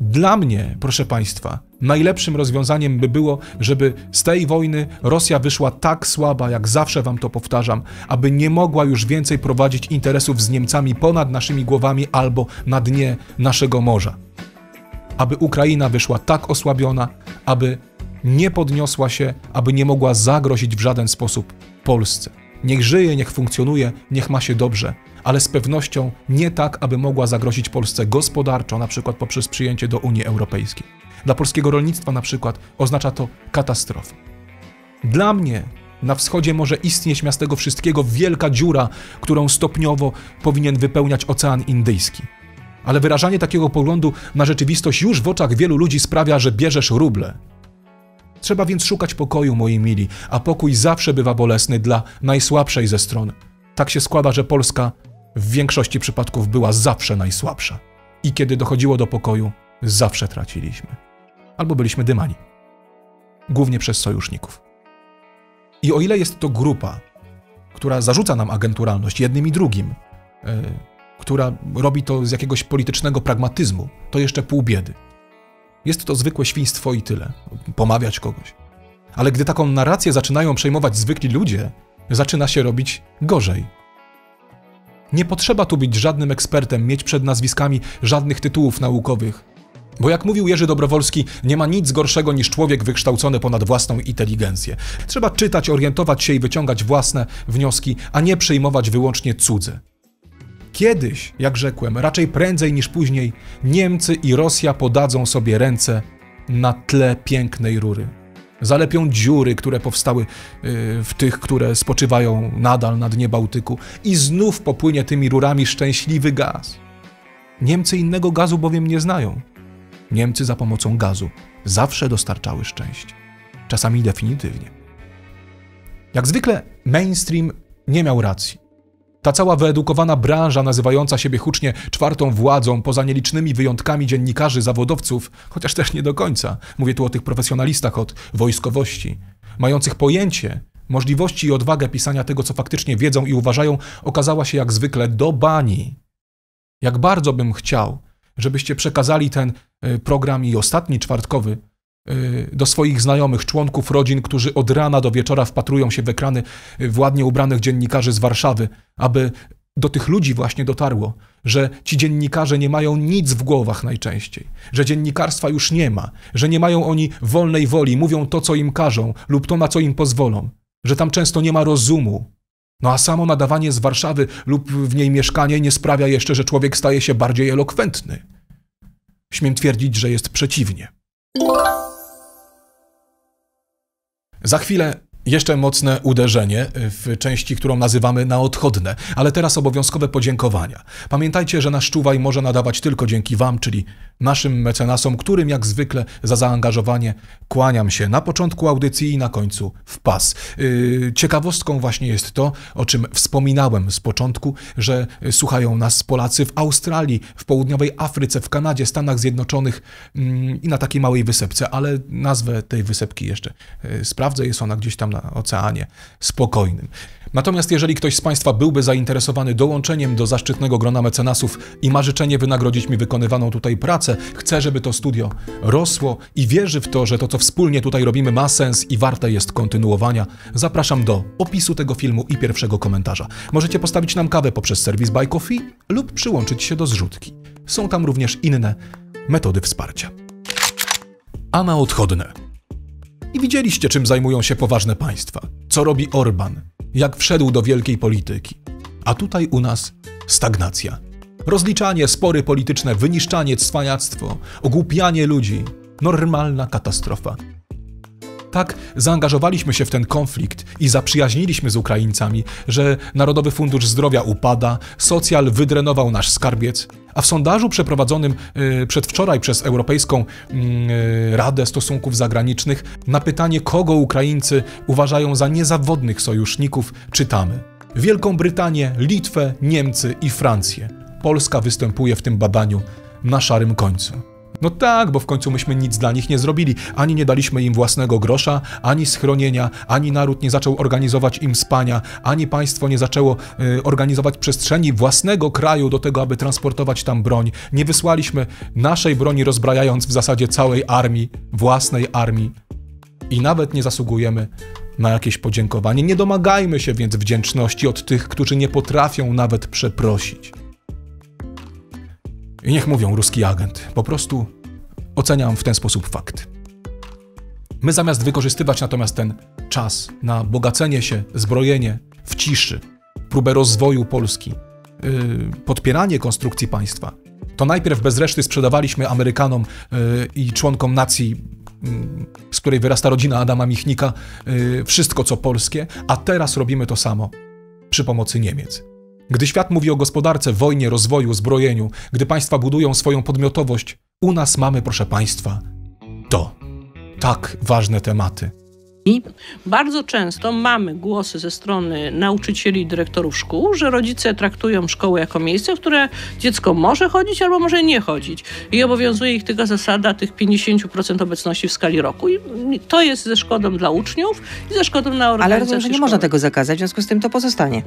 Dla mnie, proszę Państwa, najlepszym rozwiązaniem by było, żeby z tej wojny Rosja wyszła tak słaba, jak zawsze Wam to powtarzam, aby nie mogła już więcej prowadzić interesów z Niemcami ponad naszymi głowami albo na dnie naszego morza. Aby Ukraina wyszła tak osłabiona, aby nie podniosła się, aby nie mogła zagrozić w żaden sposób Polsce. Niech żyje, niech funkcjonuje, niech ma się dobrze, ale z pewnością nie tak, aby mogła zagrozić Polsce gospodarczo, na przykład poprzez przyjęcie do Unii Europejskiej. Dla polskiego rolnictwa na przykład oznacza to katastrofę. Dla mnie na wschodzie może istnieć miast tego wszystkiego wielka dziura, którą stopniowo powinien wypełniać Ocean Indyjski. Ale wyrażanie takiego poglądu na rzeczywistość już w oczach wielu ludzi sprawia, że bierzesz ruble, Trzeba więc szukać pokoju, moi mili, a pokój zawsze bywa bolesny dla najsłabszej ze stron. Tak się składa, że Polska w większości przypadków była zawsze najsłabsza. I kiedy dochodziło do pokoju, zawsze traciliśmy. Albo byliśmy dymani. Głównie przez sojuszników. I o ile jest to grupa, która zarzuca nam agenturalność jednym i drugim, yy, która robi to z jakiegoś politycznego pragmatyzmu, to jeszcze pół biedy. Jest to zwykłe świństwo i tyle. Pomawiać kogoś. Ale gdy taką narrację zaczynają przejmować zwykli ludzie, zaczyna się robić gorzej. Nie potrzeba tu być żadnym ekspertem, mieć przed nazwiskami żadnych tytułów naukowych. Bo jak mówił Jerzy Dobrowolski, nie ma nic gorszego niż człowiek wykształcony ponad własną inteligencję. Trzeba czytać, orientować się i wyciągać własne wnioski, a nie przejmować wyłącznie cudze. Kiedyś, jak rzekłem, raczej prędzej niż później, Niemcy i Rosja podadzą sobie ręce na tle pięknej rury. Zalepią dziury, które powstały y, w tych, które spoczywają nadal na dnie Bałtyku, i znów popłynie tymi rurami szczęśliwy gaz. Niemcy innego gazu bowiem nie znają. Niemcy za pomocą gazu zawsze dostarczały szczęście, czasami definitywnie. Jak zwykle mainstream nie miał racji. Ta cała wyedukowana branża, nazywająca siebie hucznie czwartą władzą, poza nielicznymi wyjątkami dziennikarzy, zawodowców, chociaż też nie do końca, mówię tu o tych profesjonalistach od wojskowości, mających pojęcie, możliwości i odwagę pisania tego, co faktycznie wiedzą i uważają, okazała się jak zwykle do bani. Jak bardzo bym chciał, żebyście przekazali ten y, program i ostatni czwartkowy do swoich znajomych, członków rodzin, którzy od rana do wieczora wpatrują się w ekrany y, w ładnie ubranych dziennikarzy z Warszawy, aby do tych ludzi właśnie dotarło, że ci dziennikarze nie mają nic w głowach najczęściej, że dziennikarstwa już nie ma, że nie mają oni wolnej woli, mówią to, co im każą lub to, na co im pozwolą, że tam często nie ma rozumu. No a samo nadawanie z Warszawy lub w niej mieszkanie nie sprawia jeszcze, że człowiek staje się bardziej elokwentny. Śmiem twierdzić, że jest przeciwnie. Za chwilę jeszcze mocne uderzenie w części, którą nazywamy na odchodne, ale teraz obowiązkowe podziękowania. Pamiętajcie, że nasz czuwaj może nadawać tylko dzięki Wam, czyli naszym mecenasom, którym jak zwykle za zaangażowanie kłaniam się na początku audycji i na końcu w pas. Yy, ciekawostką właśnie jest to, o czym wspominałem z początku, że słuchają nas Polacy w Australii, w południowej Afryce, w Kanadzie, Stanach Zjednoczonych mm, i na takiej małej wysepce, ale nazwę tej wysepki jeszcze sprawdzę, jest ona gdzieś tam na oceanie spokojnym. Natomiast jeżeli ktoś z Państwa byłby zainteresowany dołączeniem do zaszczytnego grona mecenasów i ma życzenie wynagrodzić mi wykonywaną tutaj pracę, chce, żeby to studio rosło i wierzy w to, że to, co wspólnie tutaj robimy, ma sens i warte jest kontynuowania, zapraszam do opisu tego filmu i pierwszego komentarza. Możecie postawić nam kawę poprzez serwis Buy Coffee lub przyłączyć się do zrzutki. Są tam również inne metody wsparcia. A na odchodne. I widzieliście, czym zajmują się poważne państwa. Co robi Orban, jak wszedł do wielkiej polityki. A tutaj u nas stagnacja. Rozliczanie, spory polityczne, wyniszczanie, cwaniactwo, ogłupianie ludzi. Normalna katastrofa. Tak zaangażowaliśmy się w ten konflikt i zaprzyjaźniliśmy z Ukraińcami, że Narodowy Fundusz Zdrowia upada, socjal wydrenował nasz skarbiec, a w sondażu przeprowadzonym y, przedwczoraj przez Europejską mm, y, Radę Stosunków Zagranicznych na pytanie, kogo Ukraińcy uważają za niezawodnych sojuszników, czytamy: Wielką Brytanię, Litwę, Niemcy i Francję. Polska występuje w tym badaniu na szarym końcu. No tak, bo w końcu myśmy nic dla nich nie zrobili. Ani nie daliśmy im własnego grosza, ani schronienia, ani naród nie zaczął organizować im spania, ani państwo nie zaczęło y, organizować przestrzeni własnego kraju do tego, aby transportować tam broń. Nie wysłaliśmy naszej broni, rozbrajając w zasadzie całej armii, własnej armii. I nawet nie zasługujemy na jakieś podziękowanie. Nie domagajmy się więc wdzięczności od tych, którzy nie potrafią nawet przeprosić. I niech mówią ruski agent. Po prostu oceniam w ten sposób fakt. My zamiast wykorzystywać natomiast ten czas na bogacenie się, zbrojenie w ciszy, próbę rozwoju Polski, yy, podpieranie konstrukcji państwa, to najpierw bez reszty sprzedawaliśmy Amerykanom yy, i członkom nacji, yy, z której wyrasta rodzina Adama Michnika, yy, wszystko co polskie, a teraz robimy to samo przy pomocy Niemiec. Gdy świat mówi o gospodarce, wojnie, rozwoju, zbrojeniu, gdy państwa budują swoją podmiotowość, u nas mamy, proszę państwa, to. Tak ważne tematy. I bardzo często mamy głosy ze strony nauczycieli i dyrektorów szkół, że rodzice traktują szkołę jako miejsce, w które dziecko może chodzić albo może nie chodzić. I obowiązuje ich tylko zasada tych 50% obecności w skali roku. I to jest ze szkodą dla uczniów i ze szkodą na organizację Ale rozumiem, że nie szkoły. można tego zakazać, w związku z tym to pozostanie.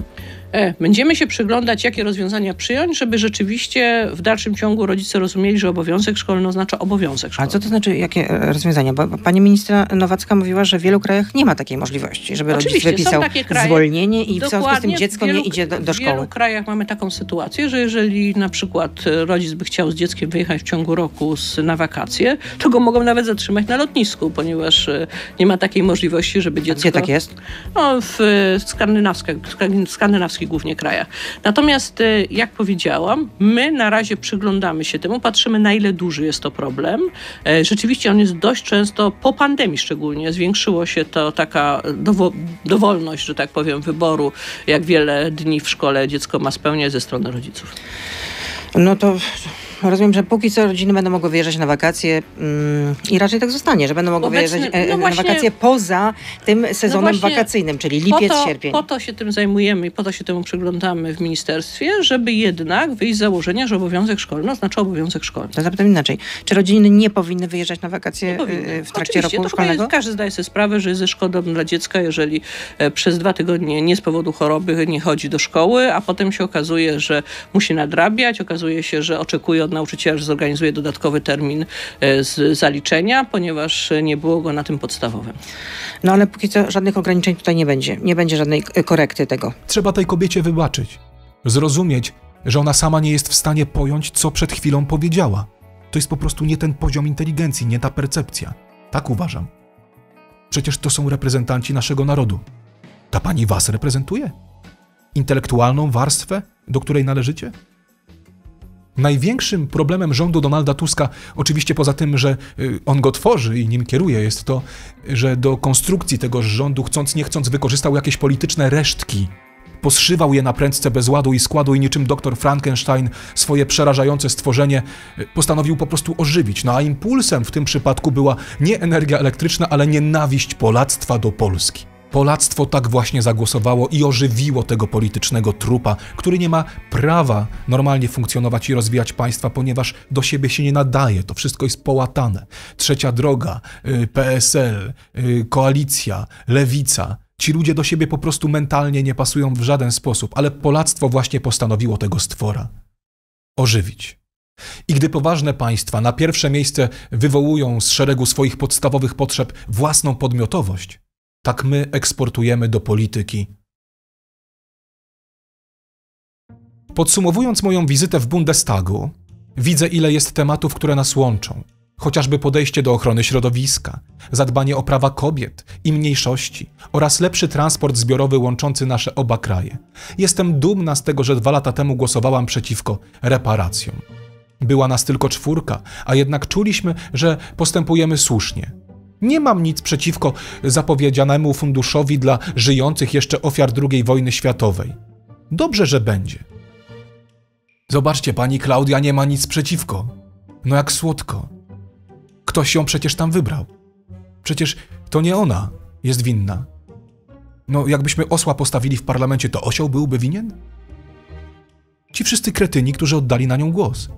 E, Będziemy się przyglądać, jakie rozwiązania przyjąć, żeby rzeczywiście w dalszym ciągu rodzice rozumieli, że obowiązek szkolny oznacza obowiązek A szkolny. co to znaczy, jakie e, rozwiązania? Bo pani ministra Nowacka mówiła, że wielu krajach nie ma takiej możliwości, żeby rodzic Oczywiście, są wypisał kraje. zwolnienie i w związku z tym dziecko wielu- nie idzie do, do W wielu szkoły. krajach mamy taką sytuację, że jeżeli na przykład e, rodzic by chciał z dzieckiem wyjechać w ciągu roku z, na wakacje, to go mogą nawet zatrzymać na lotnisku, ponieważ e, nie ma takiej możliwości, żeby A dziecko... gdzie tak jest? No, w e, skandynawskich, skandynawskich głównie krajach. Natomiast, jak powiedziałam, my na razie przyglądamy się temu, patrzymy na ile duży jest to problem. Rzeczywiście on jest dość często, po pandemii szczególnie, zwiększyło się to taka dowo- dowolność, że tak powiem, wyboru, jak wiele dni w szkole dziecko ma spełniać ze strony rodziców. No to rozumiem, że póki co rodziny będą mogły wyjeżdżać na wakacje mm, i raczej tak zostanie, że będą mogły Obecny- wyjeżdżać e, no na właśnie- wakacje poza tym sezonem właśnie wakacyjnym, czyli lipiec, po to, sierpień. Po to się tym zajmujemy i po to się temu przyglądamy w ministerstwie, żeby jednak wyjść z założenia, że obowiązek szkolny oznacza obowiązek szkolny. To zapytam inaczej. Czy rodziny nie powinny wyjeżdżać na wakacje e, w trakcie Oczywiście, roku to szkolnego? Każdy zdaje sobie sprawę, że jest ze szkodą dla dziecka, jeżeli e, przez dwa tygodnie nie z powodu choroby nie chodzi do szkoły, a potem się okazuje, że musi nadrabiać, okazuje się, że oczekuje od od nauczyciela, że zorganizuje dodatkowy termin e, z zaliczenia, ponieważ nie było go na tym podstawowym. No ale póki co żadnych ograniczeń tutaj nie będzie. Nie będzie żadnej e, korekty tego. Trzeba tej kobiecie wybaczyć. Zrozumieć, że ona sama nie jest w stanie pojąć, co przed chwilą powiedziała. To jest po prostu nie ten poziom inteligencji, nie ta percepcja. Tak uważam. Przecież to są reprezentanci naszego narodu. Ta pani was reprezentuje? Intelektualną warstwę, do której należycie? Największym problemem rządu Donalda Tuska, oczywiście poza tym, że y, on go tworzy i nim kieruje, jest to, że do konstrukcji tego rządu, chcąc nie chcąc, wykorzystał jakieś polityczne resztki. Poszywał je na prędce bez ładu i składu i niczym doktor Frankenstein swoje przerażające stworzenie y, postanowił po prostu ożywić. No a impulsem w tym przypadku była nie energia elektryczna, ale nienawiść polactwa do Polski. Polactwo tak właśnie zagłosowało i ożywiło tego politycznego trupa, który nie ma prawa normalnie funkcjonować i rozwijać państwa, ponieważ do siebie się nie nadaje. To wszystko jest połatane. Trzecia droga, y, PSL, y, koalicja, lewica. Ci ludzie do siebie po prostu mentalnie nie pasują w żaden sposób, ale Polactwo właśnie postanowiło tego stwora ożywić. I gdy poważne państwa na pierwsze miejsce wywołują z szeregu swoich podstawowych potrzeb własną podmiotowość, tak my eksportujemy do polityki. Podsumowując moją wizytę w Bundestagu, widzę, ile jest tematów, które nas łączą. Chociażby podejście do ochrony środowiska, zadbanie o prawa kobiet i mniejszości oraz lepszy transport zbiorowy łączący nasze oba kraje. Jestem dumna z tego, że dwa lata temu głosowałam przeciwko reparacjom. Była nas tylko czwórka, a jednak czuliśmy, że postępujemy słusznie. Nie mam nic przeciwko zapowiedzianemu funduszowi dla żyjących jeszcze ofiar II wojny światowej. Dobrze, że będzie. Zobaczcie, pani Klaudia nie ma nic przeciwko. No jak słodko. Ktoś ją przecież tam wybrał. Przecież to nie ona jest winna. No, jakbyśmy osła postawili w parlamencie, to osioł byłby winien? Ci wszyscy kretyni, którzy oddali na nią głos.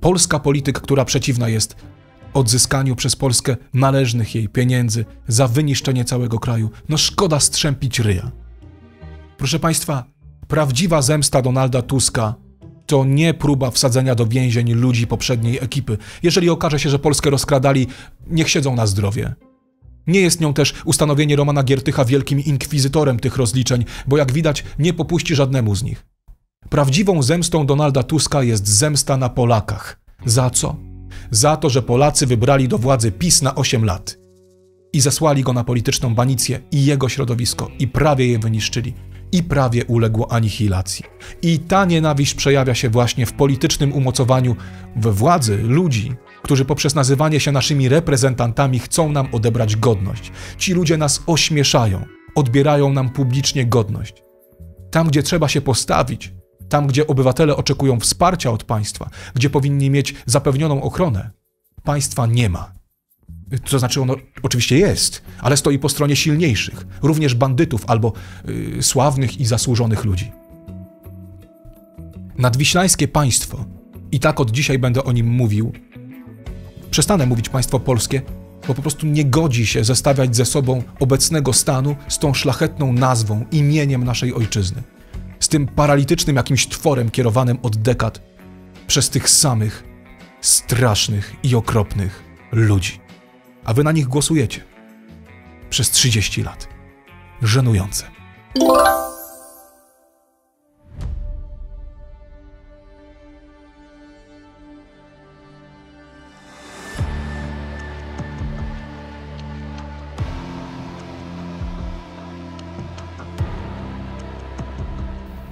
Polska polityk, która przeciwna jest odzyskaniu przez Polskę należnych jej pieniędzy za wyniszczenie całego kraju. No szkoda strzępić ryja. Proszę Państwa, prawdziwa zemsta Donalda Tuska to nie próba wsadzenia do więzień ludzi poprzedniej ekipy. Jeżeli okaże się, że Polskę rozkradali, niech siedzą na zdrowie. Nie jest nią też ustanowienie Romana Giertycha wielkim inkwizytorem tych rozliczeń, bo jak widać, nie popuści żadnemu z nich. Prawdziwą zemstą Donalda Tuska jest zemsta na Polakach. Za co? Za to, że Polacy wybrali do władzy PiS na 8 lat i zesłali go na polityczną banicję i jego środowisko i prawie je wyniszczyli i prawie uległo anihilacji. I ta nienawiść przejawia się właśnie w politycznym umocowaniu we władzy ludzi, którzy poprzez nazywanie się naszymi reprezentantami chcą nam odebrać godność. Ci ludzie nas ośmieszają, odbierają nam publicznie godność. Tam, gdzie trzeba się postawić, tam, gdzie obywatele oczekują wsparcia od państwa, gdzie powinni mieć zapewnioną ochronę, państwa nie ma. To znaczy, ono oczywiście jest, ale stoi po stronie silniejszych, również bandytów albo yy, sławnych i zasłużonych ludzi. Nadwiślańskie państwo, i tak od dzisiaj będę o nim mówił, przestanę mówić państwo polskie, bo po prostu nie godzi się zestawiać ze sobą obecnego stanu z tą szlachetną nazwą, imieniem naszej ojczyzny z tym paralitycznym jakimś tworem kierowanym od dekad przez tych samych strasznych i okropnych ludzi. A wy na nich głosujecie przez 30 lat. Żenujące.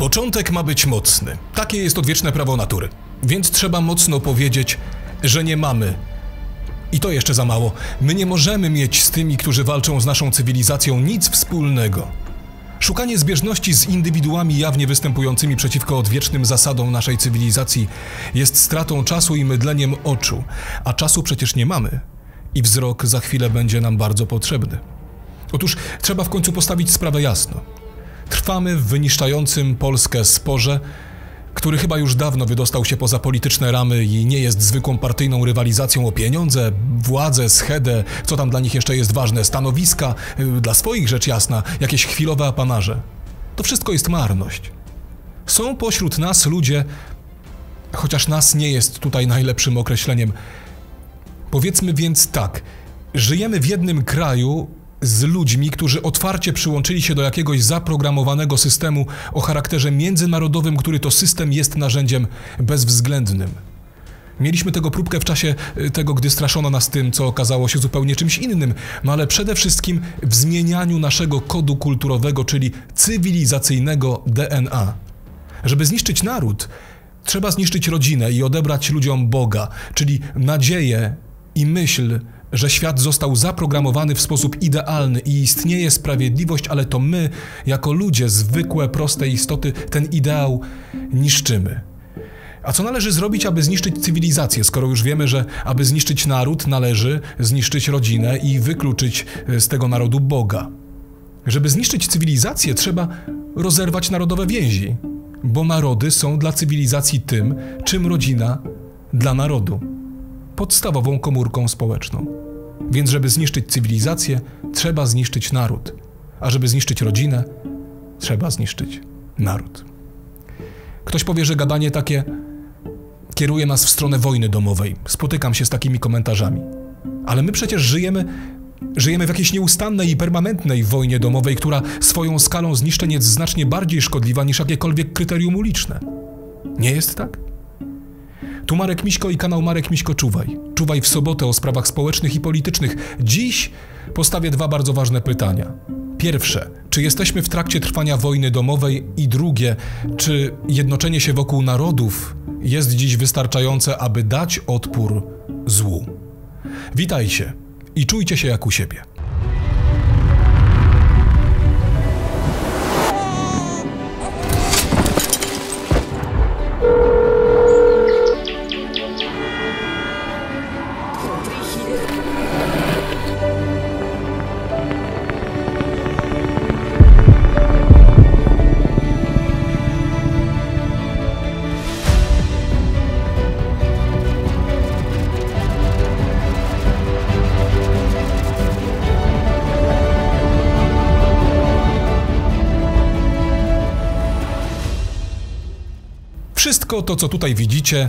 Początek ma być mocny. Takie jest odwieczne prawo natury. Więc trzeba mocno powiedzieć, że nie mamy. I to jeszcze za mało. My nie możemy mieć z tymi, którzy walczą z naszą cywilizacją, nic wspólnego. Szukanie zbieżności z indywiduami jawnie występującymi przeciwko odwiecznym zasadom naszej cywilizacji jest stratą czasu i mydleniem oczu, a czasu przecież nie mamy. I wzrok za chwilę będzie nam bardzo potrzebny. Otóż trzeba w końcu postawić sprawę jasno. Trwamy w wyniszczającym Polskę sporze, który chyba już dawno wydostał się poza polityczne ramy i nie jest zwykłą partyjną rywalizacją o pieniądze, władzę, schedę, co tam dla nich jeszcze jest ważne, stanowiska, y, dla swoich rzecz jasna, jakieś chwilowe apanarze. To wszystko jest marność. Są pośród nas ludzie, chociaż nas nie jest tutaj najlepszym określeniem. Powiedzmy więc tak, żyjemy w jednym kraju z ludźmi, którzy otwarcie przyłączyli się do jakiegoś zaprogramowanego systemu o charakterze międzynarodowym, który to system jest narzędziem bezwzględnym. Mieliśmy tego próbkę w czasie y, tego, gdy straszono nas tym, co okazało się zupełnie czymś innym, no ale przede wszystkim w zmienianiu naszego kodu kulturowego, czyli cywilizacyjnego DNA. Żeby zniszczyć naród, trzeba zniszczyć rodzinę i odebrać ludziom Boga, czyli nadzieję i myśl, że świat został zaprogramowany w sposób idealny i istnieje sprawiedliwość, ale to my, jako ludzie, zwykłe, proste istoty, ten ideał niszczymy. A co należy zrobić, aby zniszczyć cywilizację, skoro już wiemy, że aby zniszczyć naród, należy zniszczyć rodzinę i wykluczyć e, z tego narodu Boga? Żeby zniszczyć cywilizację, trzeba rozerwać narodowe więzi, bo narody są dla cywilizacji tym, czym rodzina dla narodu podstawową komórką społeczną. Więc, żeby zniszczyć cywilizację, trzeba zniszczyć naród, a żeby zniszczyć rodzinę, trzeba zniszczyć naród. Ktoś powie, że gadanie takie kieruje nas w stronę wojny domowej. Spotykam się z takimi komentarzami. Ale my przecież żyjemy Żyjemy w jakiejś nieustannej i permanentnej wojnie domowej, która swoją skalą zniszczeń jest znacznie bardziej szkodliwa niż jakiekolwiek kryterium uliczne. Nie jest tak? Tu Marek Miśko i kanał Marek Miśko Czuwaj. Czuwaj w sobotę o sprawach społecznych i politycznych. Dziś postawię dwa bardzo ważne pytania. Pierwsze, czy jesteśmy w trakcie trwania wojny domowej? I drugie, czy jednoczenie się wokół narodów jest dziś wystarczające, aby dać odpór złu? Witajcie i czujcie się jak u siebie. To, co tutaj widzicie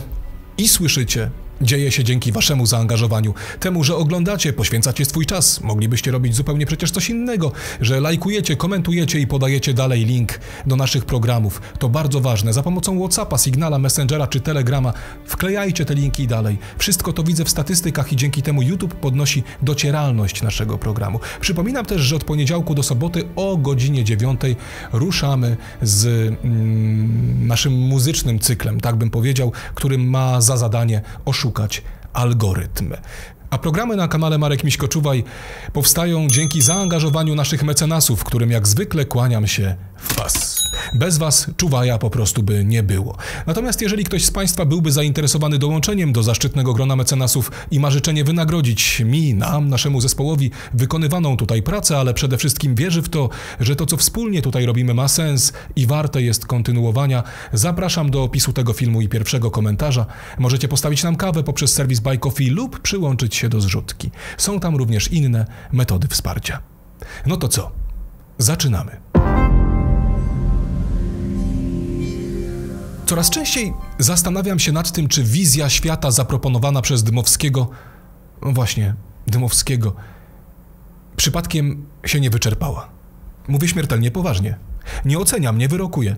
i słyszycie, Dzieje się dzięki waszemu zaangażowaniu, temu, że oglądacie, poświęcacie swój czas. Moglibyście robić zupełnie przecież coś innego, że lajkujecie, komentujecie i podajecie dalej link do naszych programów. To bardzo ważne. Za pomocą WhatsAppa, Signala, Messengera czy Telegrama wklejajcie te linki dalej. Wszystko to widzę w statystykach i dzięki temu YouTube podnosi docieralność naszego programu. Przypominam też, że od poniedziałku do soboty o godzinie 9 ruszamy z mm, naszym muzycznym cyklem, tak bym powiedział, który ma za zadanie oszukać szukać algorytm. A programy na kanale Marek Miśko-Czuwaj powstają dzięki zaangażowaniu naszych mecenasów, którym jak zwykle kłaniam się w pas. Bez Was czuwaja po prostu by nie było. Natomiast jeżeli ktoś z Państwa byłby zainteresowany dołączeniem do zaszczytnego grona mecenasów i ma życzenie wynagrodzić mi, nam, naszemu zespołowi wykonywaną tutaj pracę, ale przede wszystkim wierzy w to, że to co wspólnie tutaj robimy ma sens i warte jest kontynuowania, zapraszam do opisu tego filmu i pierwszego komentarza. Możecie postawić nam kawę poprzez serwis Buy Coffee lub przyłączyć się do zrzutki. Są tam również inne metody wsparcia. No to co? Zaczynamy. Coraz częściej zastanawiam się nad tym, czy wizja świata zaproponowana przez Dymowskiego, no właśnie, Dymowskiego, przypadkiem się nie wyczerpała. Mówię śmiertelnie poważnie. Nie oceniam, nie wyrokuję.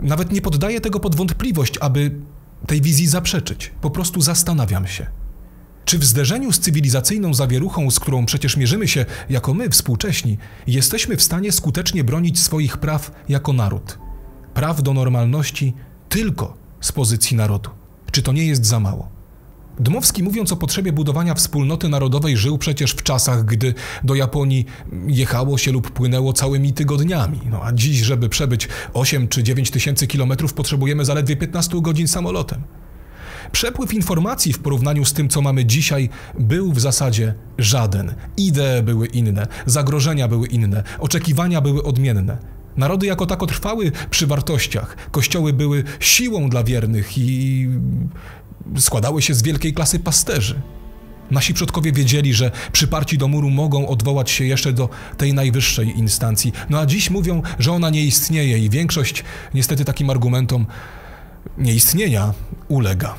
Nawet nie poddaję tego pod wątpliwość, aby tej wizji zaprzeczyć. Po prostu zastanawiam się. Czy w zderzeniu z cywilizacyjną zawieruchą, z którą przecież mierzymy się jako my, współcześni, jesteśmy w stanie skutecznie bronić swoich praw jako naród? Praw do normalności, tylko z pozycji narodu. Czy to nie jest za mało? Dmowski, mówiąc o potrzebie budowania wspólnoty narodowej, żył przecież w czasach, gdy do Japonii jechało się lub płynęło całymi tygodniami. No a dziś, żeby przebyć 8 czy 9 tysięcy kilometrów, potrzebujemy zaledwie 15 godzin samolotem. Przepływ informacji w porównaniu z tym, co mamy dzisiaj, był w zasadzie żaden. Idee były inne, zagrożenia były inne, oczekiwania były odmienne. Narody jako tako trwały przy wartościach. Kościoły były siłą dla wiernych i składały się z wielkiej klasy pasterzy. Nasi przodkowie wiedzieli, że przyparci do muru mogą odwołać się jeszcze do tej najwyższej instancji. No a dziś mówią, że ona nie istnieje i większość niestety takim argumentom nieistnienia ulega.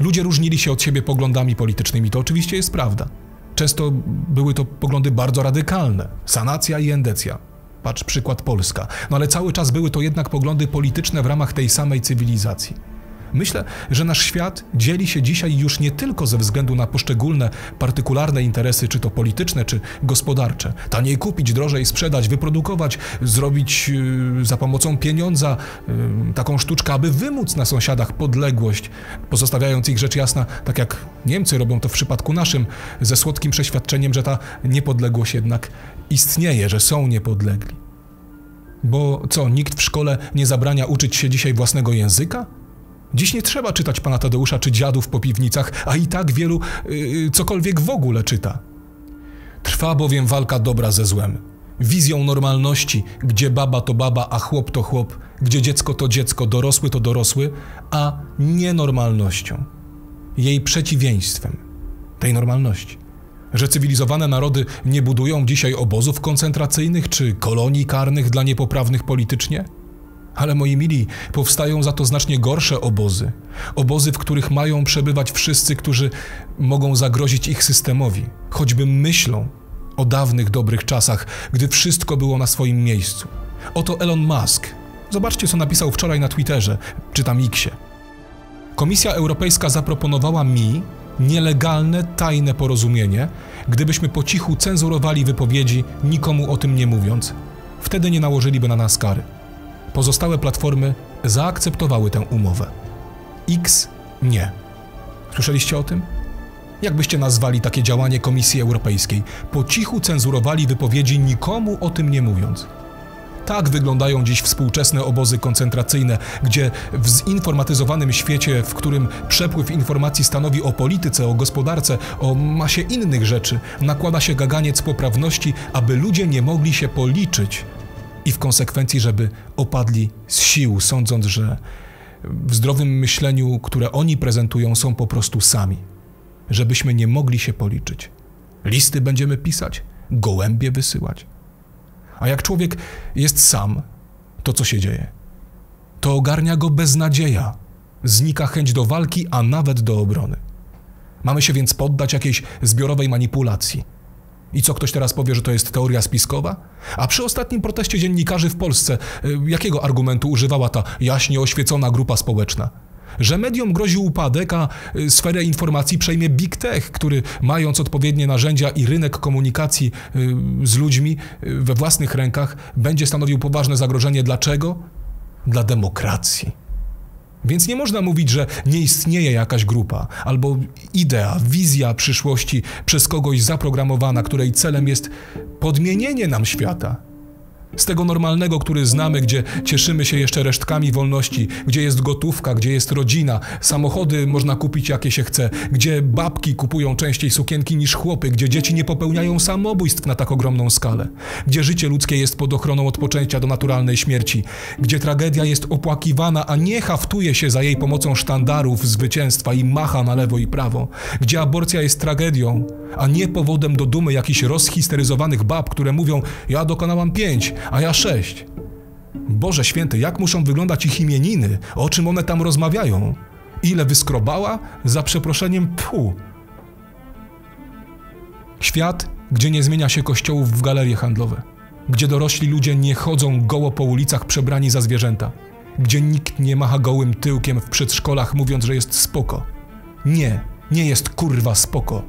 Ludzie różnili się od siebie poglądami politycznymi, to oczywiście jest prawda. Często były to poglądy bardzo radykalne sanacja i endecja. Patrz przykład Polska. No ale cały czas były to jednak poglądy polityczne w ramach tej samej cywilizacji. Myślę, że nasz świat dzieli się dzisiaj już nie tylko ze względu na poszczególne, partykularne interesy, czy to polityczne, czy gospodarcze. Taniej kupić, drożej sprzedać, wyprodukować, zrobić yy, za pomocą pieniądza yy, taką sztuczkę, aby wymóc na sąsiadach podległość, pozostawiając ich rzecz jasna, tak jak Niemcy robią to w przypadku naszym, ze słodkim przeświadczeniem, że ta niepodległość jednak istnieje, że są niepodlegli. Bo co, nikt w szkole nie zabrania uczyć się dzisiaj własnego języka? Dziś nie trzeba czytać pana Tadeusza czy dziadów po piwnicach, a i tak wielu yy, cokolwiek w ogóle czyta. Trwa bowiem walka dobra ze złem. Wizją normalności, gdzie baba to baba, a chłop to chłop, gdzie dziecko to dziecko, dorosły to dorosły, a nienormalnością. Jej przeciwieństwem tej normalności. Że cywilizowane narody nie budują dzisiaj obozów koncentracyjnych czy kolonii karnych dla niepoprawnych politycznie? Ale moi mili, powstają za to znacznie gorsze obozy. Obozy, w których mają przebywać wszyscy, którzy mogą zagrozić ich systemowi, choćby myślą o dawnych dobrych czasach, gdy wszystko było na swoim miejscu. Oto Elon Musk. Zobaczcie, co napisał wczoraj na Twitterze, czy tam Xie. Komisja Europejska zaproponowała mi nielegalne, tajne porozumienie, gdybyśmy po cichu cenzurowali wypowiedzi, nikomu o tym nie mówiąc. Wtedy nie nałożyliby na nas kary. Pozostałe platformy zaakceptowały tę umowę. X nie. Słyszeliście o tym? Jak byście nazwali takie działanie Komisji Europejskiej? Po cichu cenzurowali wypowiedzi, nikomu o tym nie mówiąc. Tak wyglądają dziś współczesne obozy koncentracyjne, gdzie w zinformatyzowanym świecie, w którym przepływ informacji stanowi o polityce, o gospodarce, o masie innych rzeczy, nakłada się gaganiec poprawności, aby ludzie nie mogli się policzyć i w konsekwencji, żeby opadli z sił, sądząc, że w zdrowym myśleniu, które oni prezentują, są po prostu sami. Żebyśmy nie mogli się policzyć. Listy będziemy pisać, gołębie wysyłać. A jak człowiek jest sam, to co się dzieje? To ogarnia go beznadzieja. Znika chęć do walki, a nawet do obrony. Mamy się więc poddać jakiejś zbiorowej manipulacji i co ktoś teraz powie, że to jest teoria spiskowa? A przy ostatnim proteście dziennikarzy w Polsce, y, jakiego argumentu używała ta jaśnie oświecona grupa społeczna? Że mediom grozi upadek, a y, sferę informacji przejmie Big Tech, który mając odpowiednie narzędzia i rynek komunikacji y, z ludźmi we własnych rękach, będzie stanowił poważne zagrożenie. Dlaczego? Dla demokracji. Więc nie można mówić, że nie istnieje jakaś grupa albo idea, wizja przyszłości przez kogoś zaprogramowana, której celem jest podmienienie nam świata z tego normalnego, który znamy, gdzie cieszymy się jeszcze resztkami wolności, gdzie jest gotówka, gdzie jest rodzina, samochody można kupić jakie się chce, gdzie babki kupują częściej sukienki niż chłopy, gdzie dzieci nie popełniają samobójstw na tak ogromną skalę, gdzie życie ludzkie jest pod ochroną od poczęcia do naturalnej śmierci, gdzie tragedia jest opłakiwana, a nie haftuje się za jej pomocą sztandarów zwycięstwa i macha na lewo i prawo, gdzie aborcja jest tragedią, a nie powodem do dumy jakichś rozhisteryzowanych bab, które mówią: Ja dokonałam pięć, a ja sześć. Boże święty, jak muszą wyglądać ich imieniny, o czym one tam rozmawiają? Ile wyskrobała? Za przeproszeniem, pfu. Świat, gdzie nie zmienia się kościołów w galerie handlowe, gdzie dorośli ludzie nie chodzą goło po ulicach przebrani za zwierzęta, gdzie nikt nie macha gołym tyłkiem w przedszkolach mówiąc, że jest spoko. Nie, nie jest kurwa spoko.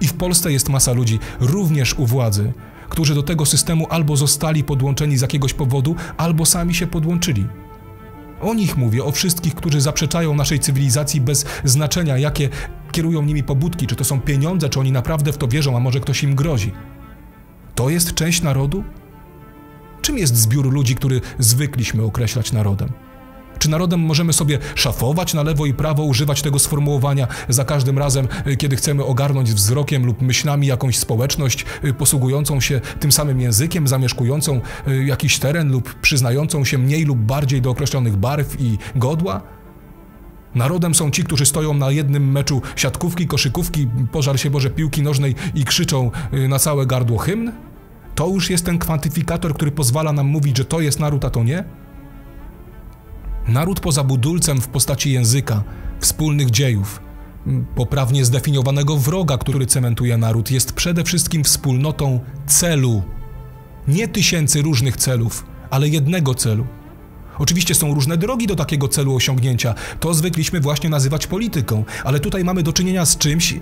I w Polsce jest masa ludzi, również u władzy, którzy do tego systemu albo zostali podłączeni z jakiegoś powodu, albo sami się podłączyli. O nich mówię, o wszystkich, którzy zaprzeczają naszej cywilizacji bez znaczenia, jakie kierują nimi pobudki, czy to są pieniądze, czy oni naprawdę w to wierzą, a może ktoś im grozi. To jest część narodu? Czym jest zbiór ludzi, który zwykliśmy określać narodem? Czy narodem możemy sobie szafować na lewo i prawo, używać tego sformułowania za każdym razem, y, kiedy chcemy ogarnąć wzrokiem lub myślami jakąś społeczność y, posługującą się tym samym językiem, zamieszkującą y, jakiś teren lub przyznającą się mniej lub bardziej do określonych barw i godła? Narodem są ci, którzy stoją na jednym meczu siatkówki, koszykówki, pożar się Boże piłki nożnej i krzyczą na całe gardło hymn? To już jest ten kwantyfikator, który pozwala nam mówić, że to jest naród, a to nie? Naród poza budulcem w postaci języka, wspólnych dziejów, poprawnie zdefiniowanego wroga, który cementuje naród, jest przede wszystkim wspólnotą celu. Nie tysięcy różnych celów, ale jednego celu. Oczywiście są różne drogi do takiego celu osiągnięcia. To zwykliśmy właśnie nazywać polityką, ale tutaj mamy do czynienia z czymś,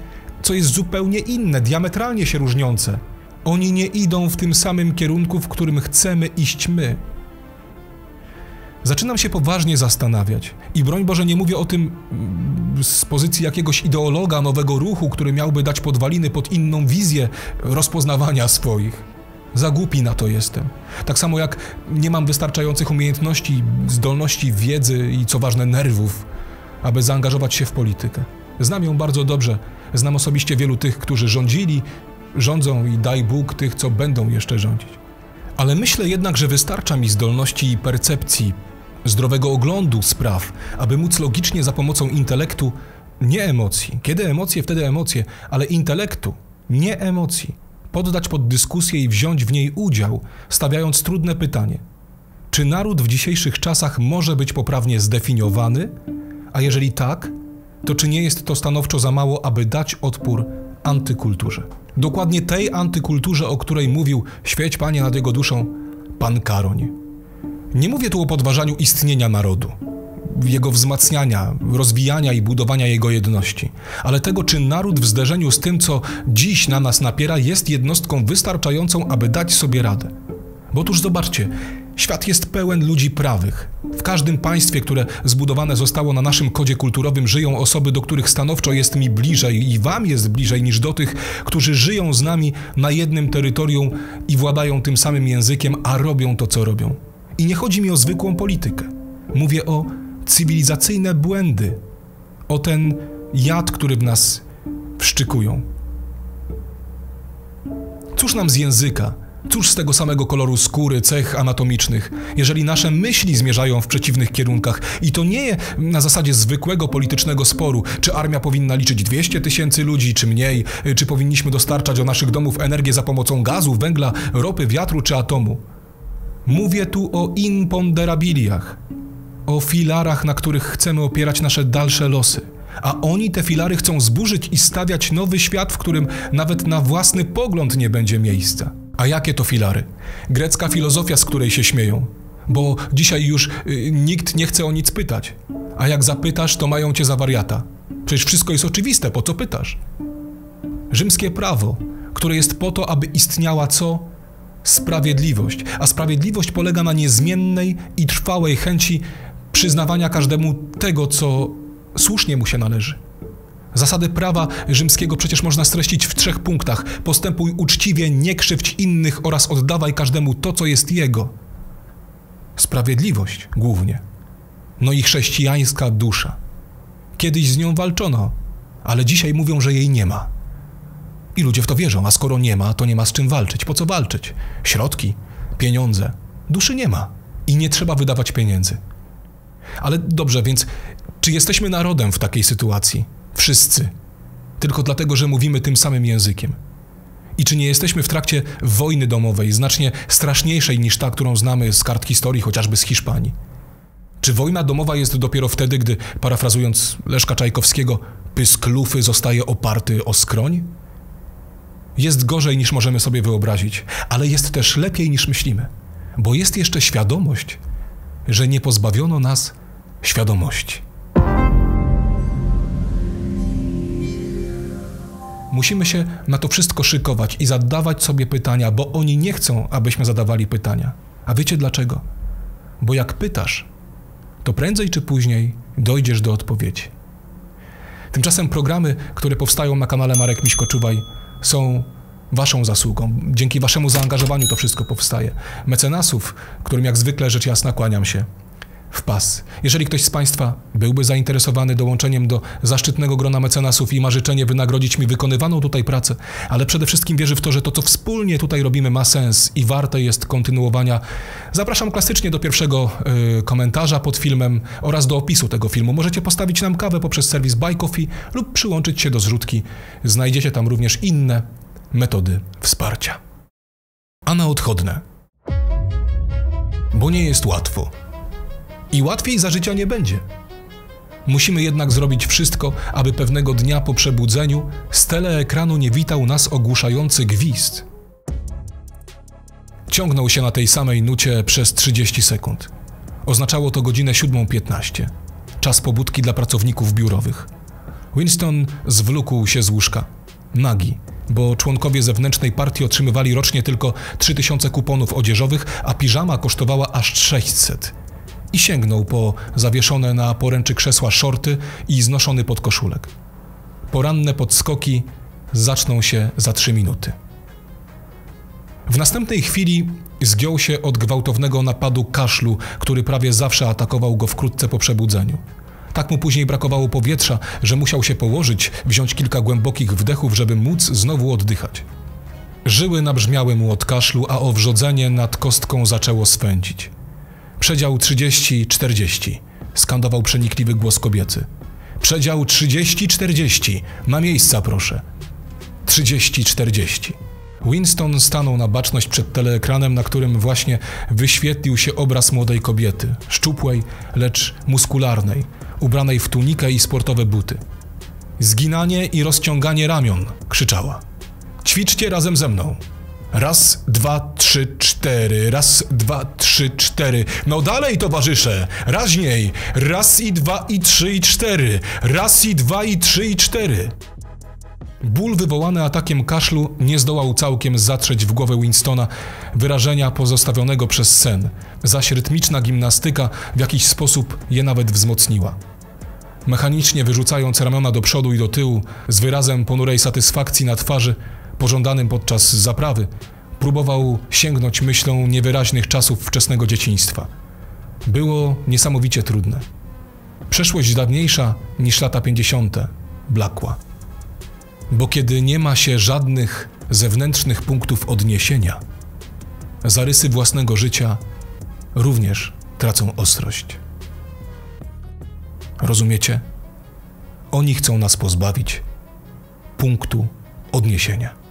co jest zupełnie inne, diametralnie się różniące. Oni nie idą w tym samym kierunku, w którym chcemy iść my. Zaczynam się poważnie zastanawiać i broń Boże nie mówię o tym mm, z pozycji jakiegoś ideologa nowego ruchu, który miałby dać podwaliny pod inną wizję rozpoznawania swoich. Za głupi na to jestem. Tak samo jak nie mam wystarczających umiejętności, zdolności, wiedzy i co ważne nerwów, aby zaangażować się w politykę. Znam ją bardzo dobrze. Znam osobiście wielu tych, którzy rządzili, rządzą i daj Bóg tych, co będą jeszcze rządzić. Ale myślę jednak, że wystarcza mi zdolności i percepcji, zdrowego oglądu spraw, aby móc logicznie za pomocą intelektu, nie emocji, kiedy emocje, wtedy emocje, ale intelektu, nie emocji, poddać pod dyskusję i wziąć w niej udział, stawiając trudne pytanie: czy naród w dzisiejszych czasach może być poprawnie zdefiniowany? A jeżeli tak, to czy nie jest to stanowczo za mało, aby dać odpór antykulturze? Dokładnie tej antykulturze, o której mówił świeć Panie nad jego duszą pan Karoń. Nie mówię tu o podważaniu istnienia narodu, jego wzmacniania, rozwijania i budowania jego jedności, ale tego, czy naród w zderzeniu z tym, co dziś na nas napiera, jest jednostką wystarczającą, aby dać sobie radę. Bo otóż zobaczcie, świat jest pełen ludzi prawych. W każdym państwie, które zbudowane zostało na naszym kodzie kulturowym, żyją osoby, do których stanowczo jest mi bliżej i wam jest bliżej niż do tych, którzy żyją z nami na jednym terytorium i władają tym samym językiem, a robią to, co robią. I nie chodzi mi o zwykłą politykę. Mówię o cywilizacyjne błędy, o ten jad, który w nas wszczykują. Cóż nam z języka, cóż z tego samego koloru skóry, cech anatomicznych, jeżeli nasze myśli zmierzają w przeciwnych kierunkach i to nie na zasadzie zwykłego politycznego sporu, czy armia powinna liczyć 200 tysięcy ludzi, czy mniej, czy powinniśmy dostarczać do naszych domów energię za pomocą gazu, węgla, ropy, wiatru czy atomu. Mówię tu o imponderabiliach, o filarach, na których chcemy opierać nasze dalsze losy. A oni te filary chcą zburzyć i stawiać nowy świat, w którym nawet na własny pogląd nie będzie miejsca. A jakie to filary? Grecka filozofia, z której się śmieją. Bo dzisiaj już y, nikt nie chce o nic pytać. A jak zapytasz, to mają cię za wariata. Przecież wszystko jest oczywiste, po co pytasz? Rzymskie prawo, które jest po to, aby istniała co? Sprawiedliwość. A sprawiedliwość polega na niezmiennej i trwałej chęci przyznawania każdemu tego, co słusznie mu się należy. Zasady prawa rzymskiego przecież można streścić w trzech punktach: postępuj uczciwie, nie krzywdź innych oraz oddawaj każdemu to, co jest jego. Sprawiedliwość głównie. No i chrześcijańska dusza. Kiedyś z nią walczono, ale dzisiaj mówią, że jej nie ma. I ludzie w to wierzą, a skoro nie ma, to nie ma z czym walczyć. Po co walczyć? Środki, pieniądze. Duszy nie ma i nie trzeba wydawać pieniędzy. Ale dobrze, więc czy jesteśmy narodem w takiej sytuacji? Wszyscy. Tylko dlatego, że mówimy tym samym językiem. I czy nie jesteśmy w trakcie wojny domowej, znacznie straszniejszej niż ta, którą znamy z kart historii, chociażby z Hiszpanii? Czy wojna domowa jest dopiero wtedy, gdy, parafrazując Leszka Czajkowskiego, pysk lufy zostaje oparty o skroń? Jest gorzej niż możemy sobie wyobrazić, ale jest też lepiej niż myślimy, bo jest jeszcze świadomość, że nie pozbawiono nas świadomości. Musimy się na to wszystko szykować i zadawać sobie pytania, bo oni nie chcą, abyśmy zadawali pytania. A wiecie dlaczego? Bo jak pytasz, to prędzej czy później dojdziesz do odpowiedzi. Tymczasem programy, które powstają na kanale Marek Miśko-Czuwaj są Waszą zasługą. Dzięki Waszemu zaangażowaniu to wszystko powstaje. Mecenasów, którym jak zwykle rzecz jasna kłaniam się w pas. Jeżeli ktoś z Państwa byłby zainteresowany dołączeniem do zaszczytnego grona mecenasów i ma życzenie wynagrodzić mi wykonywaną tutaj pracę, ale przede wszystkim wierzy w to, że to, co wspólnie tutaj robimy, ma sens i warte jest kontynuowania, zapraszam klasycznie do pierwszego y, komentarza pod filmem oraz do opisu tego filmu. Możecie postawić nam kawę poprzez serwis Buy Coffee lub przyłączyć się do zrzutki. Znajdziecie tam również inne metody wsparcia. A na odchodne. Bo nie jest łatwo. I łatwiej za życia nie będzie. Musimy jednak zrobić wszystko, aby pewnego dnia po przebudzeniu z teleekranu nie witał nas ogłuszający gwizd. Ciągnął się na tej samej nucie przez 30 sekund. Oznaczało to godzinę 7.15. Czas pobudki dla pracowników biurowych. Winston zwlókł się z łóżka. Nagi, bo członkowie zewnętrznej partii otrzymywali rocznie tylko 3000 kuponów odzieżowych, a piżama kosztowała aż 600. I sięgnął po zawieszone na poręczy krzesła shorty i znoszony podkoszulek. Poranne podskoki zaczną się za trzy minuty. W następnej chwili zgiął się od gwałtownego napadu kaszlu, który prawie zawsze atakował go wkrótce po przebudzeniu. Tak mu później brakowało powietrza, że musiał się położyć, wziąć kilka głębokich wdechów, żeby móc znowu oddychać. Żyły nabrzmiały mu od kaszlu, a owrzodzenie nad kostką zaczęło swędzić. Przedział 30-40, skandował przenikliwy głos kobiecy. Przedział 30-40, na miejsca proszę. 30-40. Winston stanął na baczność przed teleekranem, na którym właśnie wyświetlił się obraz młodej kobiety, szczupłej, lecz muskularnej, ubranej w tunikę i sportowe buty. Zginanie i rozciąganie ramion, krzyczała. Ćwiczcie razem ze mną. Raz, dwa, trzy, cztery. Raz, dwa, trzy, cztery. No dalej, towarzysze. Raźniej. Raz i dwa i trzy i cztery. Raz i dwa i trzy i cztery. Ból wywołany atakiem kaszlu nie zdołał całkiem zatrzeć w głowę Winstona wyrażenia pozostawionego przez sen, zaś rytmiczna gimnastyka w jakiś sposób je nawet wzmocniła. Mechanicznie wyrzucając ramiona do przodu i do tyłu, z wyrazem ponurej satysfakcji na twarzy, pożądanym podczas zaprawy, próbował sięgnąć myślą niewyraźnych czasów wczesnego dzieciństwa. Było niesamowicie trudne. Przeszłość dawniejsza niż lata pięćdziesiąte blakła. Bo kiedy nie ma się żadnych zewnętrznych punktów odniesienia, zarysy własnego życia również tracą ostrość. Rozumiecie? Oni chcą nas pozbawić punktu odniesienia.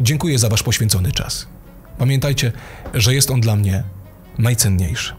Dziękuję za Wasz poświęcony czas. Pamiętajcie, że jest on dla mnie najcenniejszy.